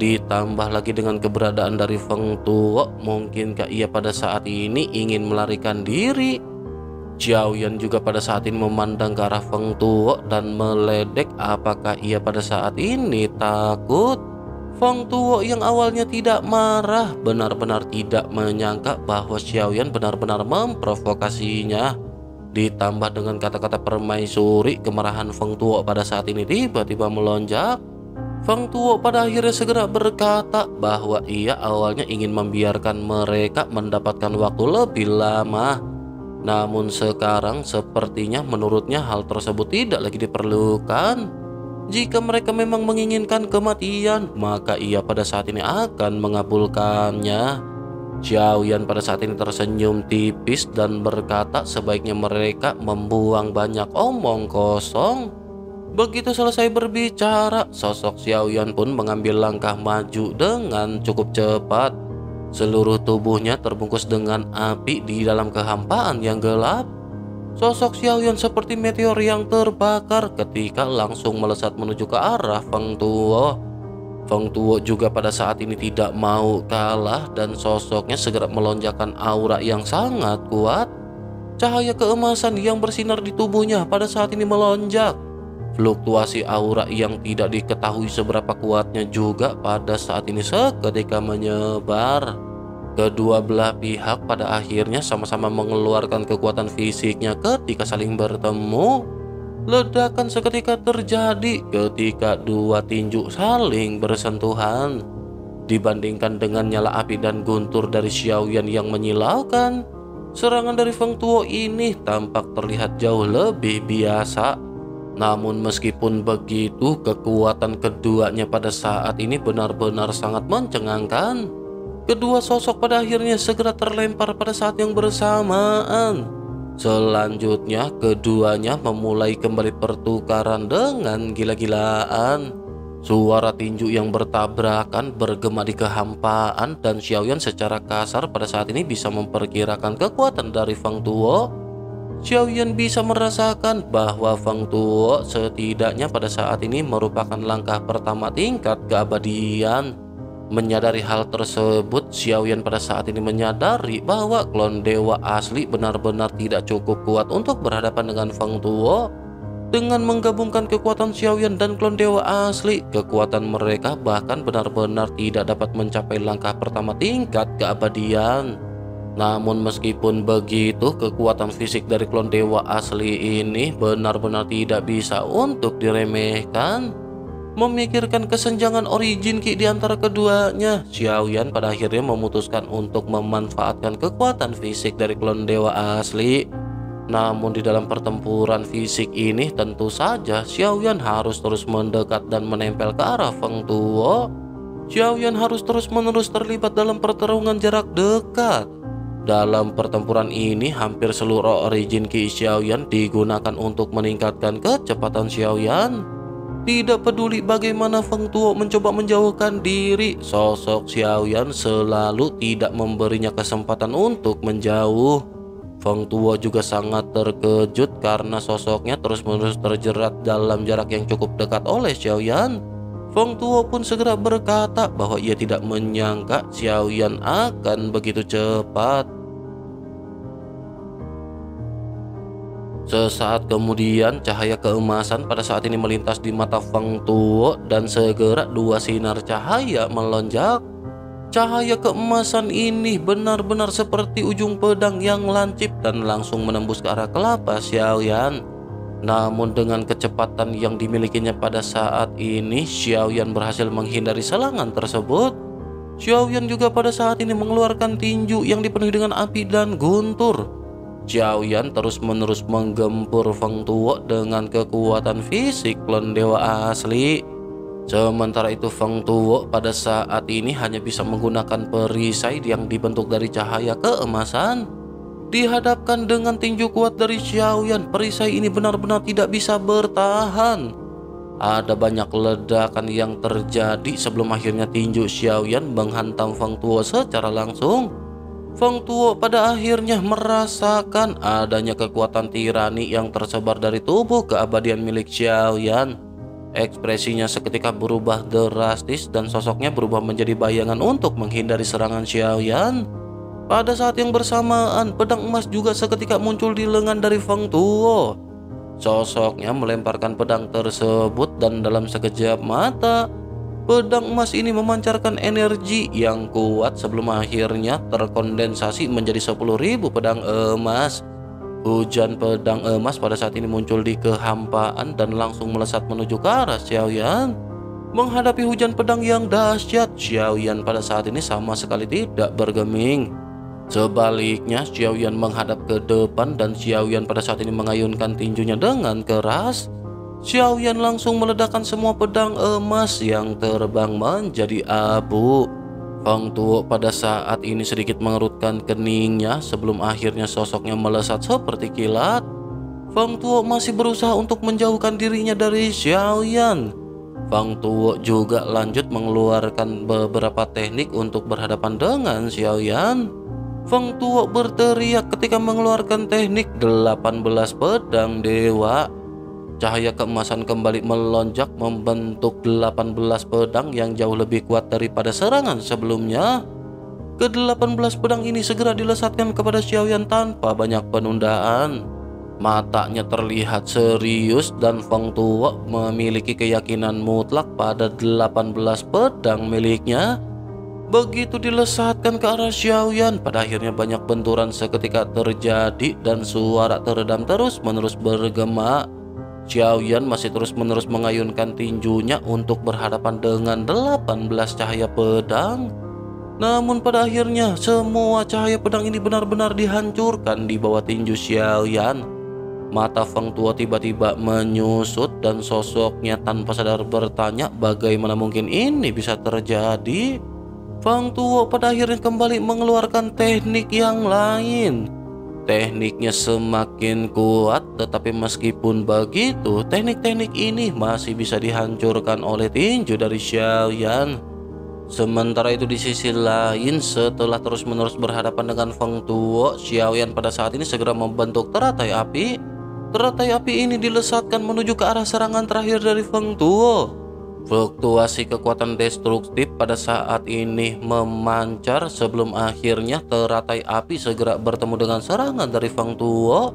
C: Ditambah lagi dengan keberadaan dari Feng Tuo, mungkinkah ia pada saat ini ingin melarikan diri? Xiao Yan juga pada saat ini memandang ke arah Feng Tuo dan meledek apakah ia pada saat ini takut? Feng Tuo yang awalnya tidak marah benar-benar tidak menyangka bahwa Xiaoyan benar-benar memprovokasinya. Ditambah dengan kata-kata permaisuri, kemarahan Feng Tuo pada saat ini tiba-tiba melonjak. Feng Tuo pada akhirnya segera berkata bahwa ia awalnya ingin membiarkan mereka mendapatkan waktu lebih lama. Namun sekarang sepertinya menurutnya hal tersebut tidak lagi diperlukan. Jika mereka memang menginginkan kematian, maka ia pada saat ini akan mengabulkannya. Xiaoyan pada saat ini tersenyum tipis dan berkata sebaiknya mereka membuang banyak omong kosong. Begitu selesai berbicara, sosok Xiaoyan pun mengambil langkah maju dengan cukup cepat. Seluruh tubuhnya terbungkus dengan api di dalam kehampaan yang gelap. Sosok Xiaoyan seperti meteor yang terbakar ketika langsung melesat menuju ke arah Feng Tuo. Feng Tuo juga pada saat ini tidak mau kalah dan sosoknya segera melonjakkan aura yang sangat kuat. Cahaya keemasan yang bersinar di tubuhnya pada saat ini melonjak. Fluktuasi aura yang tidak diketahui seberapa kuatnya juga pada saat ini seketika menyebar. Kedua belah pihak pada akhirnya sama-sama mengeluarkan kekuatan fisiknya ketika saling bertemu. Ledakan seketika terjadi ketika dua tinju saling bersentuhan. Dibandingkan dengan nyala api dan guntur dari Xiaoyan yang menyilaukan, serangan dari Feng Tuo ini tampak terlihat jauh lebih biasa. Namun meskipun begitu, kekuatan keduanya pada saat ini benar-benar sangat mencengangkan. Kedua sosok pada akhirnya segera terlempar pada saat yang bersamaan. Selanjutnya, keduanya memulai kembali pertukaran dengan gila-gilaan. Suara tinju yang bertabrakan bergema di kehampaan dan Xiaoyan secara kasar pada saat ini bisa memperkirakan kekuatan dari Feng Tuo. Xiaoyan bisa merasakan bahwa Feng Tuo setidaknya pada saat ini merupakan langkah pertama tingkat keabadian. Menyadari hal tersebut, Xiaoyan pada saat ini menyadari bahwa klon dewa asli benar-benar tidak cukup kuat untuk berhadapan dengan Feng Tuo. Dengan menggabungkan kekuatan Xiaoyan dan klon dewa asli, kekuatan mereka bahkan benar-benar tidak dapat mencapai langkah pertama tingkat keabadian. Namun meskipun begitu, kekuatan fisik dari klon dewa asli ini benar-benar tidak bisa untuk diremehkan. Memikirkan kesenjangan origin Ki di antara keduanya, Xiaoyan pada akhirnya memutuskan untuk memanfaatkan kekuatan fisik dari klon dewa asli. Namun di dalam pertempuran fisik ini tentu saja Xiaoyan harus terus mendekat dan menempel ke arah Feng Tuo. Xiaoyan harus terus-menerus terlibat dalam pertarungan jarak dekat. Dalam pertempuran ini, hampir seluruh origin Ki Xiaoyan digunakan untuk meningkatkan kecepatan Xiaoyan. Tidak peduli bagaimana Feng Tuo mencoba menjauhkan diri, sosok Xiaoyan selalu tidak memberinya kesempatan untuk menjauh. Feng Tuo juga sangat terkejut karena sosoknya terus-menerus terjerat dalam jarak yang cukup dekat oleh Xiaoyan. Feng Tuo pun segera berkata bahwa ia tidak menyangka Xiaoyan akan begitu cepat. Sesaat kemudian cahaya keemasan pada saat ini melintas di mata Feng Tuo dan segera dua sinar cahaya melonjak. Cahaya keemasan ini benar-benar seperti ujung pedang yang lancip dan langsung menembus ke arah kelapa Xiaoyan. Namun dengan kecepatan yang dimilikinya pada saat ini, Xiaoyan berhasil menghindari serangan tersebut. Xiaoyan juga pada saat ini mengeluarkan tinju yang dipenuhi dengan api dan guntur. Xiaoyan terus-menerus menggempur Feng Tuo dengan kekuatan fisik klon dewa asli. Sementara itu Feng Tuo pada saat ini hanya bisa menggunakan perisai yang dibentuk dari cahaya keemasan. Dihadapkan dengan tinju kuat dari Xiaoyan, perisai ini benar-benar tidak bisa bertahan. Ada banyak ledakan yang terjadi sebelum akhirnya tinju Xiaoyan menghantam Feng Tuo secara langsung. Feng Tuo pada akhirnya merasakan adanya kekuatan tirani yang tersebar dari tubuh keabadian milik Xiaoyan. Ekspresinya seketika berubah drastis dan sosoknya berubah menjadi bayangan untuk menghindari serangan Xiaoyan. Pada saat yang bersamaan, pedang emas juga seketika muncul di lengan dari Feng Tuo. Sosoknya melemparkan pedang tersebut dan dalam sekejap mata, Pedang emas ini memancarkan energi yang kuat sebelum akhirnya terkondensasi menjadi 10.000 pedang emas. Hujan pedang emas pada saat ini muncul di kehampaan dan langsung melesat menuju ke arah Xiaoyan. Menghadapi hujan pedang yang dahsyat, Xiaoyan pada saat ini sama sekali tidak bergeming. Sebaliknya, Xiaoyan menghadap ke depan dan Xiaoyan pada saat ini mengayunkan tinjunya dengan keras. Xiaoyan langsung meledakkan semua pedang emas yang terbang menjadi abu. Feng Tuo pada saat ini sedikit mengerutkan keningnya sebelum akhirnya sosoknya melesat seperti kilat. Feng Tuo masih berusaha untuk menjauhkan dirinya dari Xiaoyan. Feng Tuo juga lanjut mengeluarkan beberapa teknik untuk berhadapan dengan Xiaoyan. Feng Tuo berteriak ketika mengeluarkan teknik 18 pedang dewa. Cahaya keemasan kembali melonjak membentuk 18 pedang yang jauh lebih kuat daripada serangan sebelumnya. Ke-18 pedang ini segera dilesatkan kepada Xiaoyan tanpa banyak penundaan. Matanya terlihat serius dan Feng Tuo memiliki keyakinan mutlak pada 18 pedang miliknya. Begitu dilesatkan ke arah Xiaoyan, pada akhirnya banyak benturan seketika terjadi dan suara teredam terus menerus Xiaoyan masih terus-menerus mengayunkan tinjunya untuk berhadapan dengan 18 cahaya pedang. Namun pada akhirnya semua cahaya pedang ini benar-benar dihancurkan di bawah tinju Xiaoyan. Mata Feng Tua tiba-tiba menyusut dan sosoknya tanpa sadar bertanya bagaimana mungkin ini bisa terjadi. Feng Tuo pada akhirnya kembali mengeluarkan teknik yang lain. Tekniknya semakin kuat, tetapi meskipun begitu, teknik-teknik ini masih bisa dihancurkan oleh tinju dari Xiaoyan. Sementara itu di sisi lain, setelah terus-menerus berhadapan dengan Feng Tuo, Xiaoyan pada saat ini segera membentuk teratai api. Teratai api ini dilesatkan menuju ke arah serangan terakhir dari Feng Tuo. Fluktuasi kekuatan destruktif pada saat ini memancar sebelum akhirnya teratai api segera bertemu dengan serangan dari Fang Tuo.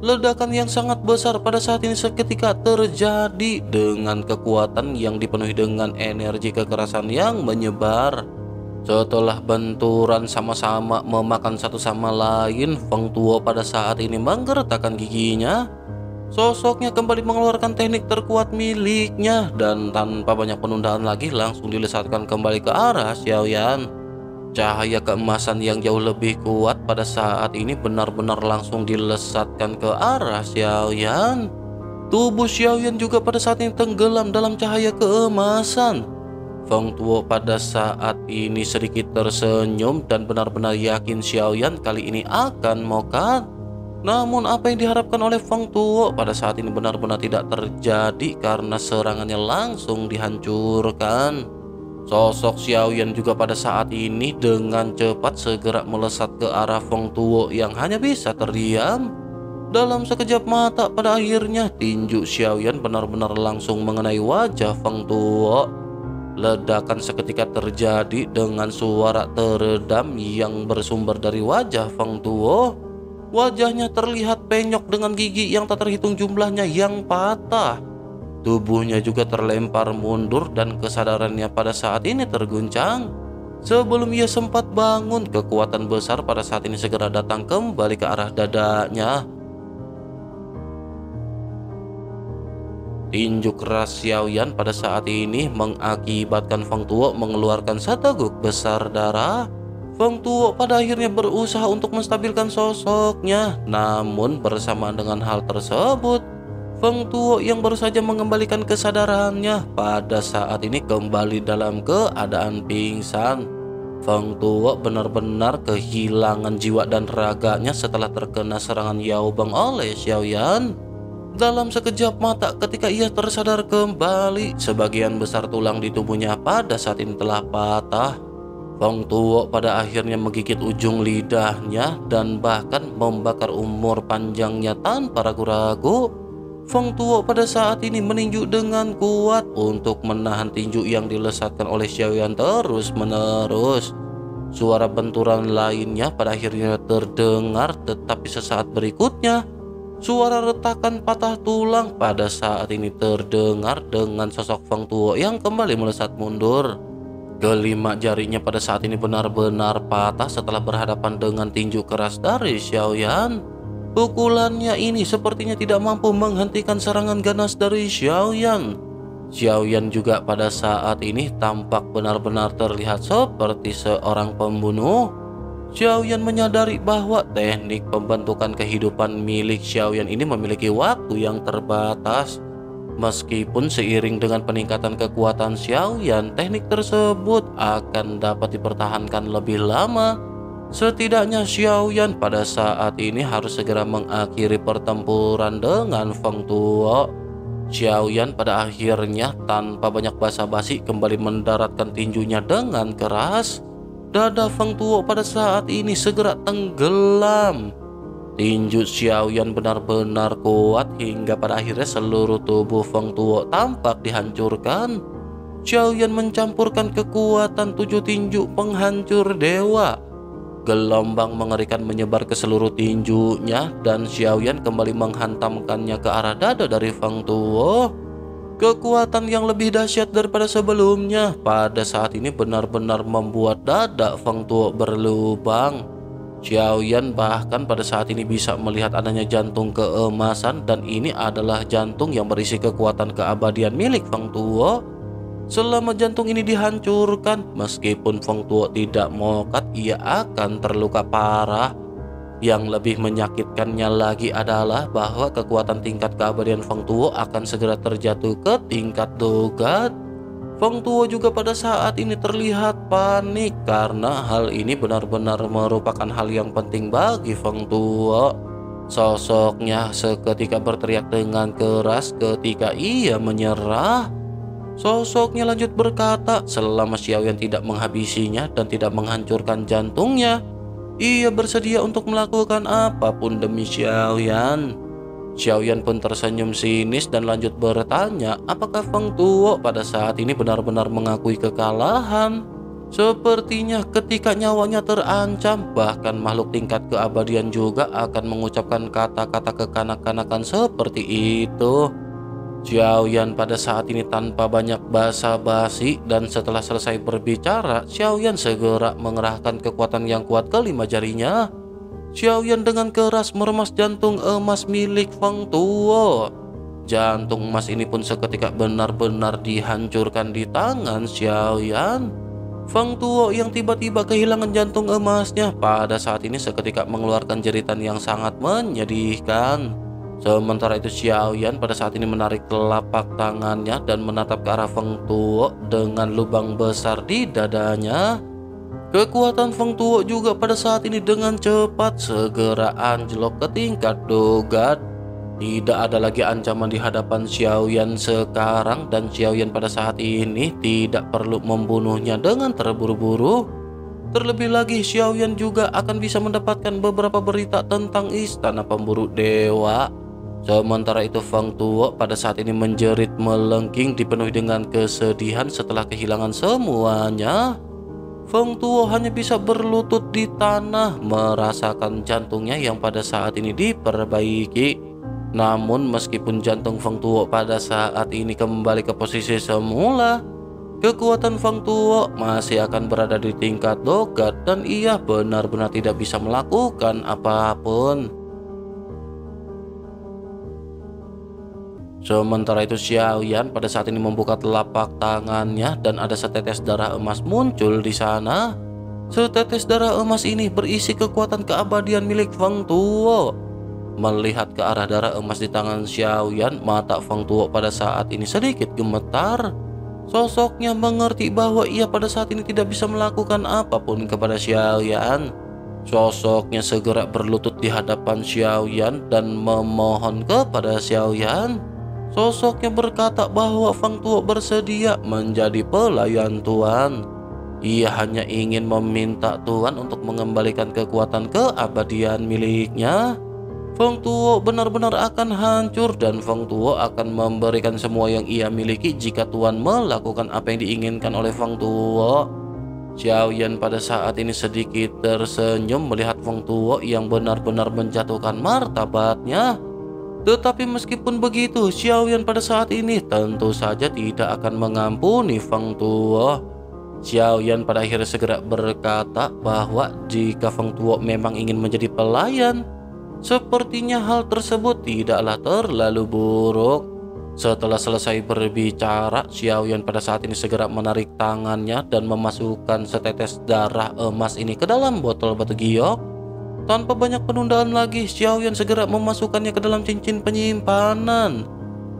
C: Ledakan yang sangat besar pada saat ini seketika terjadi dengan kekuatan yang dipenuhi dengan energi kekerasan yang menyebar. Setelah benturan sama-sama memakan satu sama lain, Feng Tuo pada saat ini menggeretakkan giginya Sosoknya kembali mengeluarkan teknik terkuat miliknya dan tanpa banyak penundaan lagi langsung dilesatkan kembali ke arah Xiaoyan. Cahaya keemasan yang jauh lebih kuat pada saat ini benar-benar langsung dilesatkan ke arah Xiaoyan. Tubuh Xiaoyan juga pada saat ini tenggelam dalam cahaya keemasan. Feng Tuo pada saat ini sedikit tersenyum dan benar-benar yakin Xiaoyan kali ini akan mokat. Namun apa yang diharapkan oleh Feng Tuo pada saat ini benar-benar tidak terjadi karena serangannya langsung dihancurkan. Sosok Xiaoyan juga pada saat ini dengan cepat segera melesat ke arah Feng Tuo yang hanya bisa terdiam. Dalam sekejap mata pada akhirnya tinju Xiaoyan benar-benar langsung mengenai wajah Feng Tuo. Ledakan seketika terjadi dengan suara teredam yang bersumber dari wajah Feng Tuo. Wajahnya terlihat penyok dengan gigi yang tak terhitung jumlahnya yang patah. Tubuhnya juga terlempar mundur dan kesadarannya pada saat ini terguncang. Sebelum ia sempat bangun, kekuatan besar pada saat ini segera datang kembali ke arah dadanya. Tinju keras Xiaoyan pada saat ini mengakibatkan Feng Tuo mengeluarkan seteguk besar darah. Feng Tuo pada akhirnya berusaha untuk menstabilkan sosoknya, namun bersamaan dengan hal tersebut, Feng Tuo yang baru saja mengembalikan kesadarannya pada saat ini kembali dalam keadaan pingsan. Feng Tuo benar-benar kehilangan jiwa dan raganya setelah terkena serangan Yao Bang oleh Xiaoyan. Dalam sekejap mata ketika ia tersadar kembali, sebagian besar tulang di tubuhnya pada saat ini telah patah. Feng Tuo pada akhirnya menggigit ujung lidahnya dan bahkan membakar umur panjangnya tanpa ragu-ragu. Feng Tuo pada saat ini meninju dengan kuat untuk menahan tinju yang dilesatkan oleh Xiaoyan terus menerus. Suara benturan lainnya pada akhirnya terdengar tetapi sesaat berikutnya suara retakan patah tulang pada saat ini terdengar dengan sosok Feng Tuo yang kembali melesat mundur. Kelima jarinya pada saat ini benar-benar patah setelah berhadapan dengan tinju keras dari Xiaoyan. Pukulannya ini sepertinya tidak mampu menghentikan serangan ganas dari Xiaoyan. Xiaoyan juga pada saat ini tampak benar-benar terlihat seperti seorang pembunuh. Xiaoyan menyadari bahwa teknik pembentukan kehidupan milik Xiaoyan ini memiliki waktu yang terbatas. Meskipun seiring dengan peningkatan kekuatan Xiaoyan, teknik tersebut akan dapat dipertahankan lebih lama Setidaknya Xiaoyan pada saat ini harus segera mengakhiri pertempuran dengan Feng Tuo. Xiaoyan pada akhirnya tanpa banyak basa-basi kembali mendaratkan tinjunya dengan keras. Dada Feng Tuo pada saat ini segera tenggelam. Tinju Xiaoyan benar-benar kuat hingga pada akhirnya seluruh tubuh Feng Tuo tampak dihancurkan. Xiaoyan mencampurkan kekuatan tujuh tinju penghancur dewa Gelombang mengerikan menyebar ke seluruh tinjunya dan Xiaoyan kembali menghantamkannya ke arah dada dari Feng Tuo. Kekuatan yang lebih dahsyat daripada sebelumnya pada saat ini benar-benar membuat dada Feng Tuo berlubang. Xiaoyan bahkan pada saat ini bisa melihat adanya jantung keemasan dan ini adalah jantung yang berisi kekuatan keabadian milik Feng Tuo. Selama jantung ini dihancurkan, meskipun Feng Tuo tidak mokat, ia akan terluka parah. Yang lebih menyakitkannya lagi adalah bahwa kekuatan tingkat keabadian Feng Tuo akan segera terjatuh ke tingkat dogat. Feng Tuo juga pada saat ini terlihat panik karena hal ini benar-benar merupakan hal yang penting bagi Feng Tuo. Sosoknya seketika berteriak dengan keras ketika ia menyerah. Sosoknya lanjut berkata, selama Xiaoyan tidak menghabisinya dan tidak menghancurkan jantungnya, ia bersedia untuk melakukan apa pun demi Xiaoyan. Xiaoyan pun tersenyum sinis dan lanjut bertanya, apakah Feng Tuo pada saat ini benar-benar mengakui kekalahan? Sepertinya ketika nyawanya terancam, bahkan makhluk tingkat keabadian juga akan mengucapkan kata-kata kekanak-kanakan seperti itu. Xiaoyan pada saat ini tanpa banyak basa-basi dan setelah selesai berbicara, Xiaoyan segera mengerahkan kekuatan yang kuat ke lima jarinya. Xiaoyan dengan keras meremas jantung emas milik Feng Tuo. Jantung emas ini pun seketika benar-benar dihancurkan di tangan Xiaoyan. Feng Tuo yang tiba-tiba kehilangan jantung emasnya pada saat ini seketika mengeluarkan jeritan yang sangat menyedihkan. Sementara itu Xiaoyan pada saat ini menarik telapak tangannya dan menatap ke arah Feng Tuo dengan lubang besar di dadanya. Kekuatan Feng Tuo juga pada saat ini dengan cepat segera anjlok ke tingkat dogat. Tidak ada lagi ancaman di hadapan Xiaoyan sekarang dan Xiaoyan pada saat ini tidak perlu membunuhnya dengan terburu-buru. Terlebih lagi Xiaoyan juga akan bisa mendapatkan beberapa berita tentang istana pemburu dewa. Sementara itu Feng Tuo pada saat ini menjerit melengking dipenuhi dengan kesedihan setelah kehilangan semuanya. Feng Tuo hanya bisa berlutut di tanah merasakan jantungnya yang pada saat ini diperbaiki. Namun meskipun jantung Feng Tuo pada saat ini kembali ke posisi semula, kekuatan Feng Tuo masih akan berada di tingkat dogat dan ia benar-benar tidak bisa melakukan apa pun. Sementara itu Xiaoyan pada saat ini membuka telapak tangannya dan ada setetes darah emas muncul di sana. Setetes darah emas ini berisi kekuatan keabadian milik Feng Tuo. Melihat ke arah darah emas di tangan Xiaoyan, mata Feng Tuo pada saat ini sedikit gemetar. Sosoknya mengerti bahwa ia pada saat ini tidak bisa melakukan apa pun kepada Xiaoyan. Sosoknya segera berlutut di hadapan Xiaoyan dan memohon kepada Xiaoyan. Sosoknya berkata bahwa Fang Tuo bersedia menjadi pelayan Tuan. Ia hanya ingin meminta Tuan untuk mengembalikan kekuatan keabadian miliknya. Feng Tuo benar-benar akan hancur dan Feng Tuo akan memberikan semua yang ia miliki jika Tuan melakukan apa yang diinginkan oleh Feng Tuo. Xiao Yan pada saat ini sedikit tersenyum melihat Feng Tuo yang benar-benar menjatuhkan martabatnya. Tetapi meskipun begitu, Xiaoyan pada saat ini tentu saja tidak akan mengampuni Feng Tuo. Xiaoyan pada akhirnya segera berkata bahwa jika Feng Tuo memang ingin menjadi pelayan, sepertinya hal tersebut tidaklah terlalu buruk. Setelah selesai berbicara, Xiaoyan pada saat ini segera menarik tangannya dan memasukkan setetes darah emas ini ke dalam botol batu giok. Tanpa banyak penundaan lagi, Xiaoyan segera memasukkannya ke dalam cincin penyimpanan.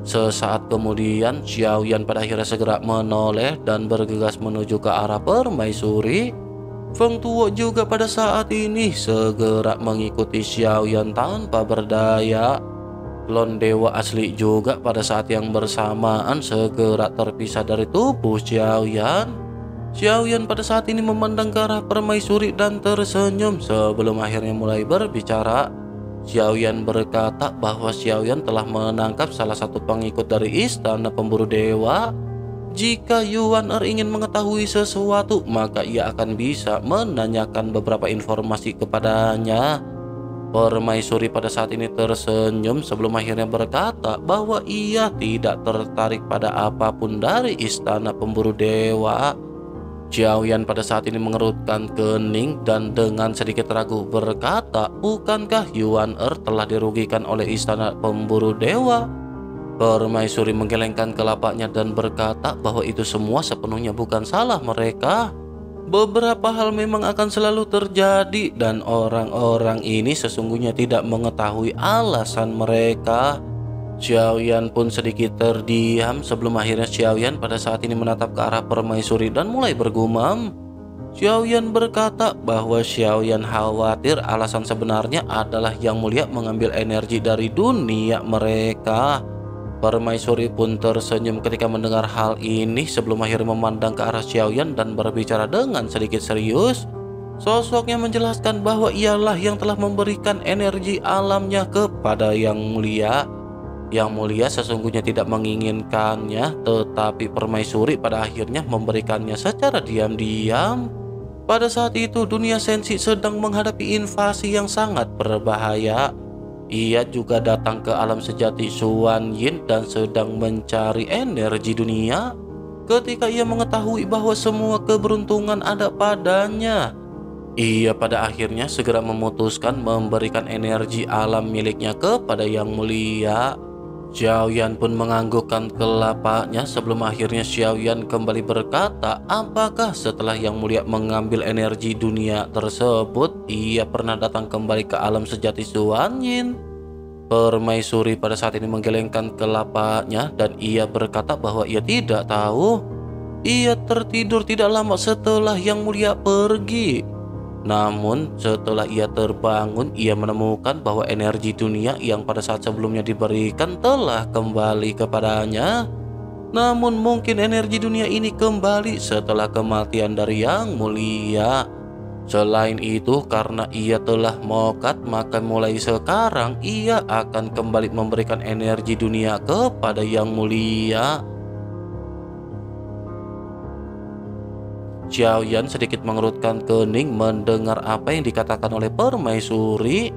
C: Sesaat kemudian, Xiaoyan pada akhirnya segera menoleh dan bergegas menuju ke arah permaisuri. Feng Tuo juga pada saat ini segera mengikuti Xiaoyan tanpa berdaya. Klon dewa asli juga pada saat yang bersamaan segera terpisah dari tubuh Xiaoyan. Xiaoyan pada saat ini memandang ke arah permaisuri dan tersenyum sebelum akhirnya mulai berbicara. Xiaoyan berkata bahwa Xiaoyan telah menangkap salah satu pengikut dari istana pemburu dewa. Jika Yuan Er ingin mengetahui sesuatu, maka ia akan bisa menanyakan beberapa informasi kepadanya. Permaisuri pada saat ini tersenyum sebelum akhirnya berkata bahwa ia tidak tertarik pada apa pun dari istana pemburu dewa. Xiaoyan pada saat ini mengerutkan kening dan dengan sedikit ragu berkata, Bukankah Yuan Er telah dirugikan oleh istana pemburu dewa? Permaisuri menggelengkan kelapanya dan berkata bahwa itu semua sepenuhnya bukan salah mereka. Beberapa hal memang akan selalu terjadi dan orang-orang ini sesungguhnya tidak mengetahui alasan mereka. Xiaoyan pun sedikit terdiam sebelum akhirnya Xiaoyan pada saat ini menatap ke arah permaisuri dan mulai bergumam. Xiaoyan berkata bahwa Xiaoyan khawatir alasan sebenarnya adalah Yang Mulia mengambil energi dari dunia mereka. Permaisuri pun tersenyum ketika mendengar hal ini sebelum akhirnya memandang ke arah Xiaoyan dan berbicara dengan sedikit serius. Sosoknya menjelaskan bahwa ialah yang telah memberikan energi alamnya kepada Yang Mulia. Yang mulia sesungguhnya tidak menginginkannya, tetapi permaisuri pada akhirnya memberikannya secara diam-diam. Pada saat itu, dunia sensi sedang menghadapi invasi yang sangat berbahaya. Ia juga datang ke alam sejati Suan Yin dan sedang mencari energi dunia. Ketika ia mengetahui bahwa semua keberuntungan ada padanya, Ia pada akhirnya segera memutuskan memberikan energi alam miliknya kepada Yang Mulia. Xiaoyan pun menganggukkan kelapanya sebelum akhirnya Xiaoyan kembali berkata, apakah setelah Yang Mulia mengambil energi dunia tersebut, ia pernah datang kembali ke alam sejati Suan Yin? Permaisuri pada saat ini menggelengkan kelapanya dan ia berkata bahwa ia tidak tahu. Ia tertidur tidak lama setelah Yang Mulia pergi. Namun setelah ia terbangun ia menemukan bahwa energi dunia yang pada saat sebelumnya diberikan telah kembali kepadanya. Namun mungkin energi dunia ini kembali setelah kematian dari yang mulia. Selain itu karena ia telah mokat maka mulai sekarang ia akan kembali memberikan energi dunia kepada yang mulia. Xiaoyan sedikit mengerutkan kening mendengar apa yang dikatakan oleh permaisuri.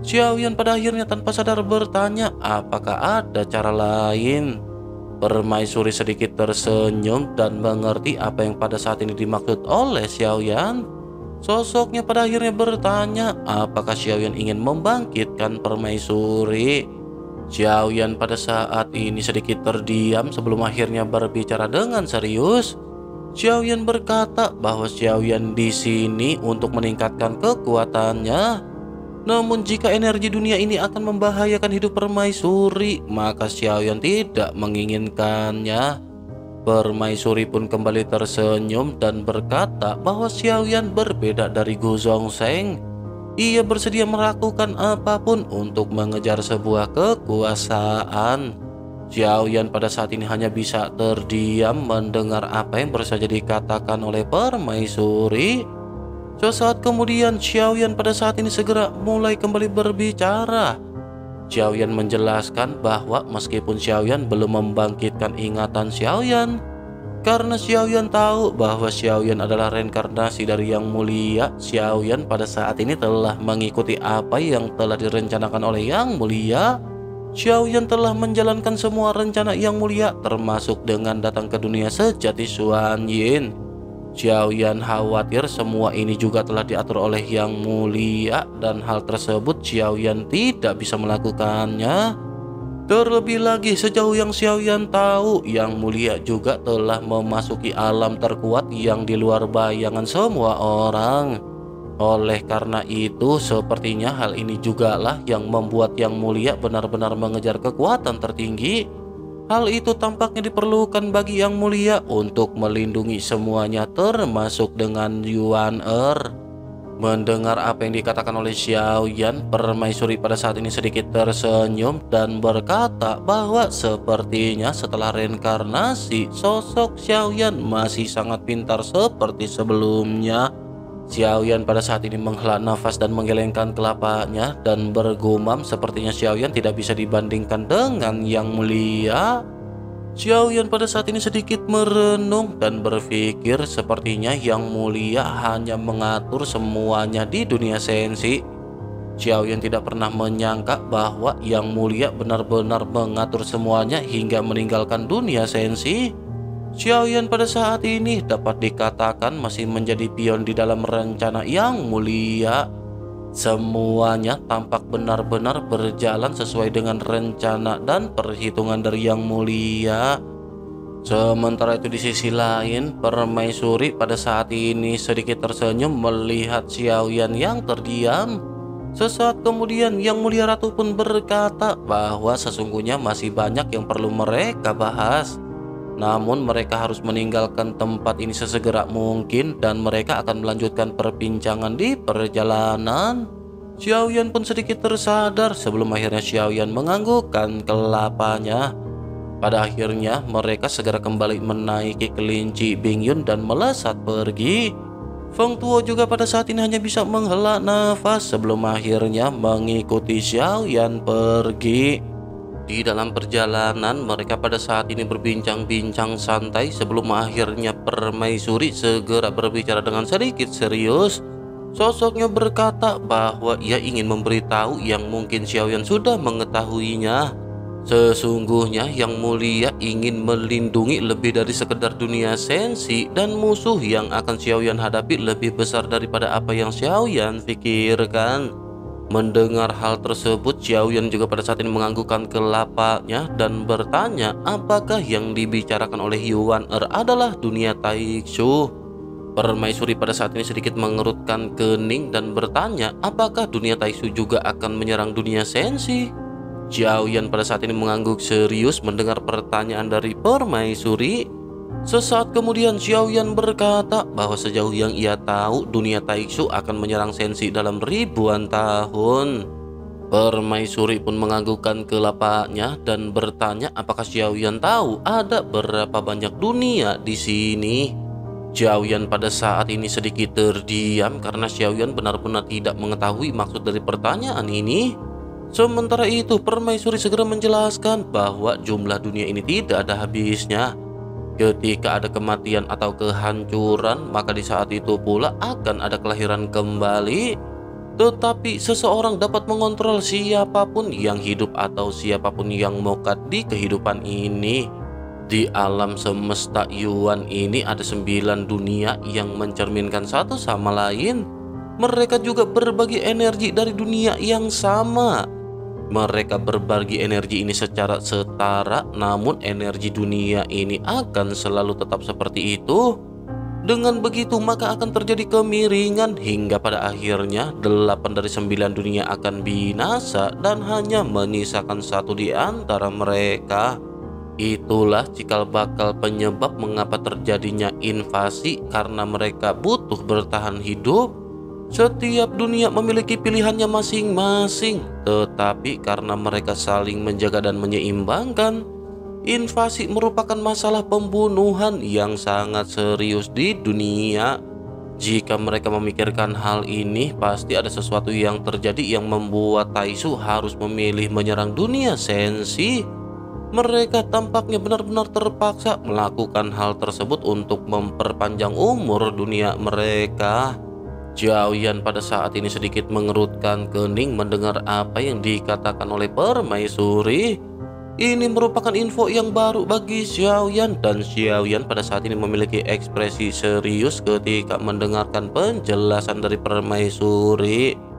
C: Xiaoyan pada akhirnya tanpa sadar bertanya apakah ada cara lain. Permaisuri sedikit tersenyum dan mengerti apa yang pada saat ini dimaksud oleh Xiaoyan. Sosoknya pada akhirnya bertanya apakah Xiaoyan ingin membangkitkan permaisuri. Xiaoyan pada saat ini sedikit terdiam sebelum akhirnya berbicara dengan serius. Xiaoyan berkata bahwa Xiaoyan di sini untuk meningkatkan kekuatannya. Namun jika energi dunia ini akan membahayakan hidup permaisuri, maka Xiaoyan tidak menginginkannya. Permaisuri pun kembali tersenyum dan berkata bahwa Xiaoyan berbeda dari Gu Zhongsheng. Ia bersedia melakukan apa pun untuk mengejar sebuah kekuasaan. Xiaoyan pada saat ini hanya bisa terdiam mendengar apa yang baru saja dikatakan oleh permaisuri. Sesaat kemudian Xiaoyan pada saat ini segera mulai kembali berbicara. Xiaoyan menjelaskan bahwa meskipun Xiaoyan belum membangkitkan ingatan Xiaoyan, karena Xiaoyan tahu bahwa Xiaoyan adalah reinkarnasi dari Yang Mulia, Xiaoyan pada saat ini telah mengikuti apa yang telah direncanakan oleh Yang Mulia. Xiaoyan telah menjalankan semua rencana yang mulia termasuk dengan datang ke dunia sejati Xuan Yin. Xiaoyan khawatir semua ini juga telah diatur oleh Yang Mulia dan hal tersebut Xiaoyan tidak bisa melakukannya. Terlebih lagi sejauh yang Xiaoyan tahu Yang Mulia juga telah memasuki alam terkuat yang di luar bayangan semua orang. Oleh karena itu, sepertinya hal ini jugalah yang membuat Yang Mulia benar-benar mengejar kekuatan tertinggi. Hal itu tampaknya diperlukan bagi Yang Mulia untuk melindungi semuanya termasuk dengan Yuan Er. Mendengar apa yang dikatakan oleh Xiao Yan, permaisuri pada saat ini sedikit tersenyum dan berkata bahwa sepertinya setelah reinkarnasi, sosok Xiao Yan masih sangat pintar seperti sebelumnya. Xiaoyan pada saat ini menghela nafas dan menggelengkan kelapanya dan bergumam sepertinya Xiaoyan tidak bisa dibandingkan dengan Yang Mulia. Xiaoyan pada saat ini sedikit merenung dan berpikir sepertinya Yang Mulia hanya mengatur semuanya di dunia sensi. Xiaoyan tidak pernah menyangka bahwa Yang Mulia benar-benar mengatur semuanya hingga meninggalkan dunia sensi. Xiaoyan pada saat ini dapat dikatakan masih menjadi pion di dalam rencana yang mulia. Semuanya tampak benar-benar berjalan sesuai dengan rencana dan perhitungan dari yang mulia. Sementara itu di sisi lain, permaisuri pada saat ini sedikit tersenyum melihat Xiaoyan yang terdiam. Sesaat kemudian Yang Mulia Ratu pun berkata bahwa sesungguhnya masih banyak yang perlu mereka bahas. Namun mereka harus meninggalkan tempat ini sesegera mungkin dan mereka akan melanjutkan perbincangan di perjalanan. Xiaoyan pun sedikit tersadar sebelum akhirnya Xiaoyan menganggukkan kelapanya. Pada akhirnya mereka segera kembali menaiki kelinci Bingyun dan melesat pergi. Feng Tuo juga pada saat ini hanya bisa menghela nafas sebelum akhirnya mengikuti Xiaoyan pergi. Di dalam perjalanan, mereka pada saat ini berbincang-bincang santai sebelum akhirnya permaisuri segera berbicara dengan sedikit serius. Sosoknya berkata bahwa ia ingin memberitahu yang mungkin Xiaoyan sudah mengetahuinya. Sesungguhnya yang mulia ingin melindungi lebih dari sekedar dunia sensi dan musuh yang akan Xiaoyan hadapi lebih besar daripada apa yang Xiaoyan pikirkan. Mendengar hal tersebut, Xiaoyan juga pada saat ini menganggukkan kelapanya dan bertanya apakah yang dibicarakan oleh Yuan Er adalah dunia Taixu. Permaisuri pada saat ini sedikit mengerutkan kening dan bertanya apakah dunia Taixu juga akan menyerang dunia sensi. Xiaoyan pada saat ini mengangguk serius mendengar pertanyaan dari permaisuri. Sesaat kemudian Xiaoyan berkata bahwa sejauh yang ia tahu dunia Taixu akan menyerang Sensi dalam ribuan tahun. Permaisuri pun menganggukkan kelapanya dan bertanya apakah Xiaoyan tahu ada berapa banyak dunia di sini. Xiaoyan pada saat ini sedikit terdiam karena Xiaoyan benar-benar tidak mengetahui maksud dari pertanyaan ini. Sementara itu, permaisuri segera menjelaskan bahwa jumlah dunia ini tidak ada habisnya. Ketika ada kematian atau kehancuran, maka di saat itu pula akan ada kelahiran kembali. Tetapi seseorang dapat mengontrol siapa pun yang hidup atau siapa pun yang mokat di kehidupan ini. Di alam semesta Yuan ini ada sembilan dunia yang mencerminkan satu sama lain. Mereka juga berbagi energi dari dunia yang sama mereka berbagi energi ini secara setara, namun energi dunia ini akan selalu tetap seperti itu. Dengan begitu, maka akan terjadi kemiringan hingga pada akhirnya delapan dari sembilan dunia akan binasa dan hanya menyisakan satu di antara mereka. Itulah cikal bakal penyebab mengapa terjadinya invasi karena mereka butuh bertahan hidup setiap dunia memiliki pilihannya masing-masing, tetapi karena mereka saling menjaga dan menyeimbangkan, invasi merupakan masalah pembunuhan yang sangat serius di dunia. Jika mereka memikirkan hal ini, pasti ada sesuatu yang terjadi yang membuat Taisu harus memilih menyerang dunia sensi. Mereka tampaknya benar-benar terpaksa melakukan hal tersebut untuk memperpanjang umur dunia mereka. Jiaoyan pada saat ini sedikit mengerutkan kening mendengar apa yang dikatakan oleh permaisuri. Ini merupakan info yang baru bagi Xiaoyan dan Xiaoyan pada saat ini memiliki ekspresi serius ketika mendengarkan penjelasan dari permaisuri.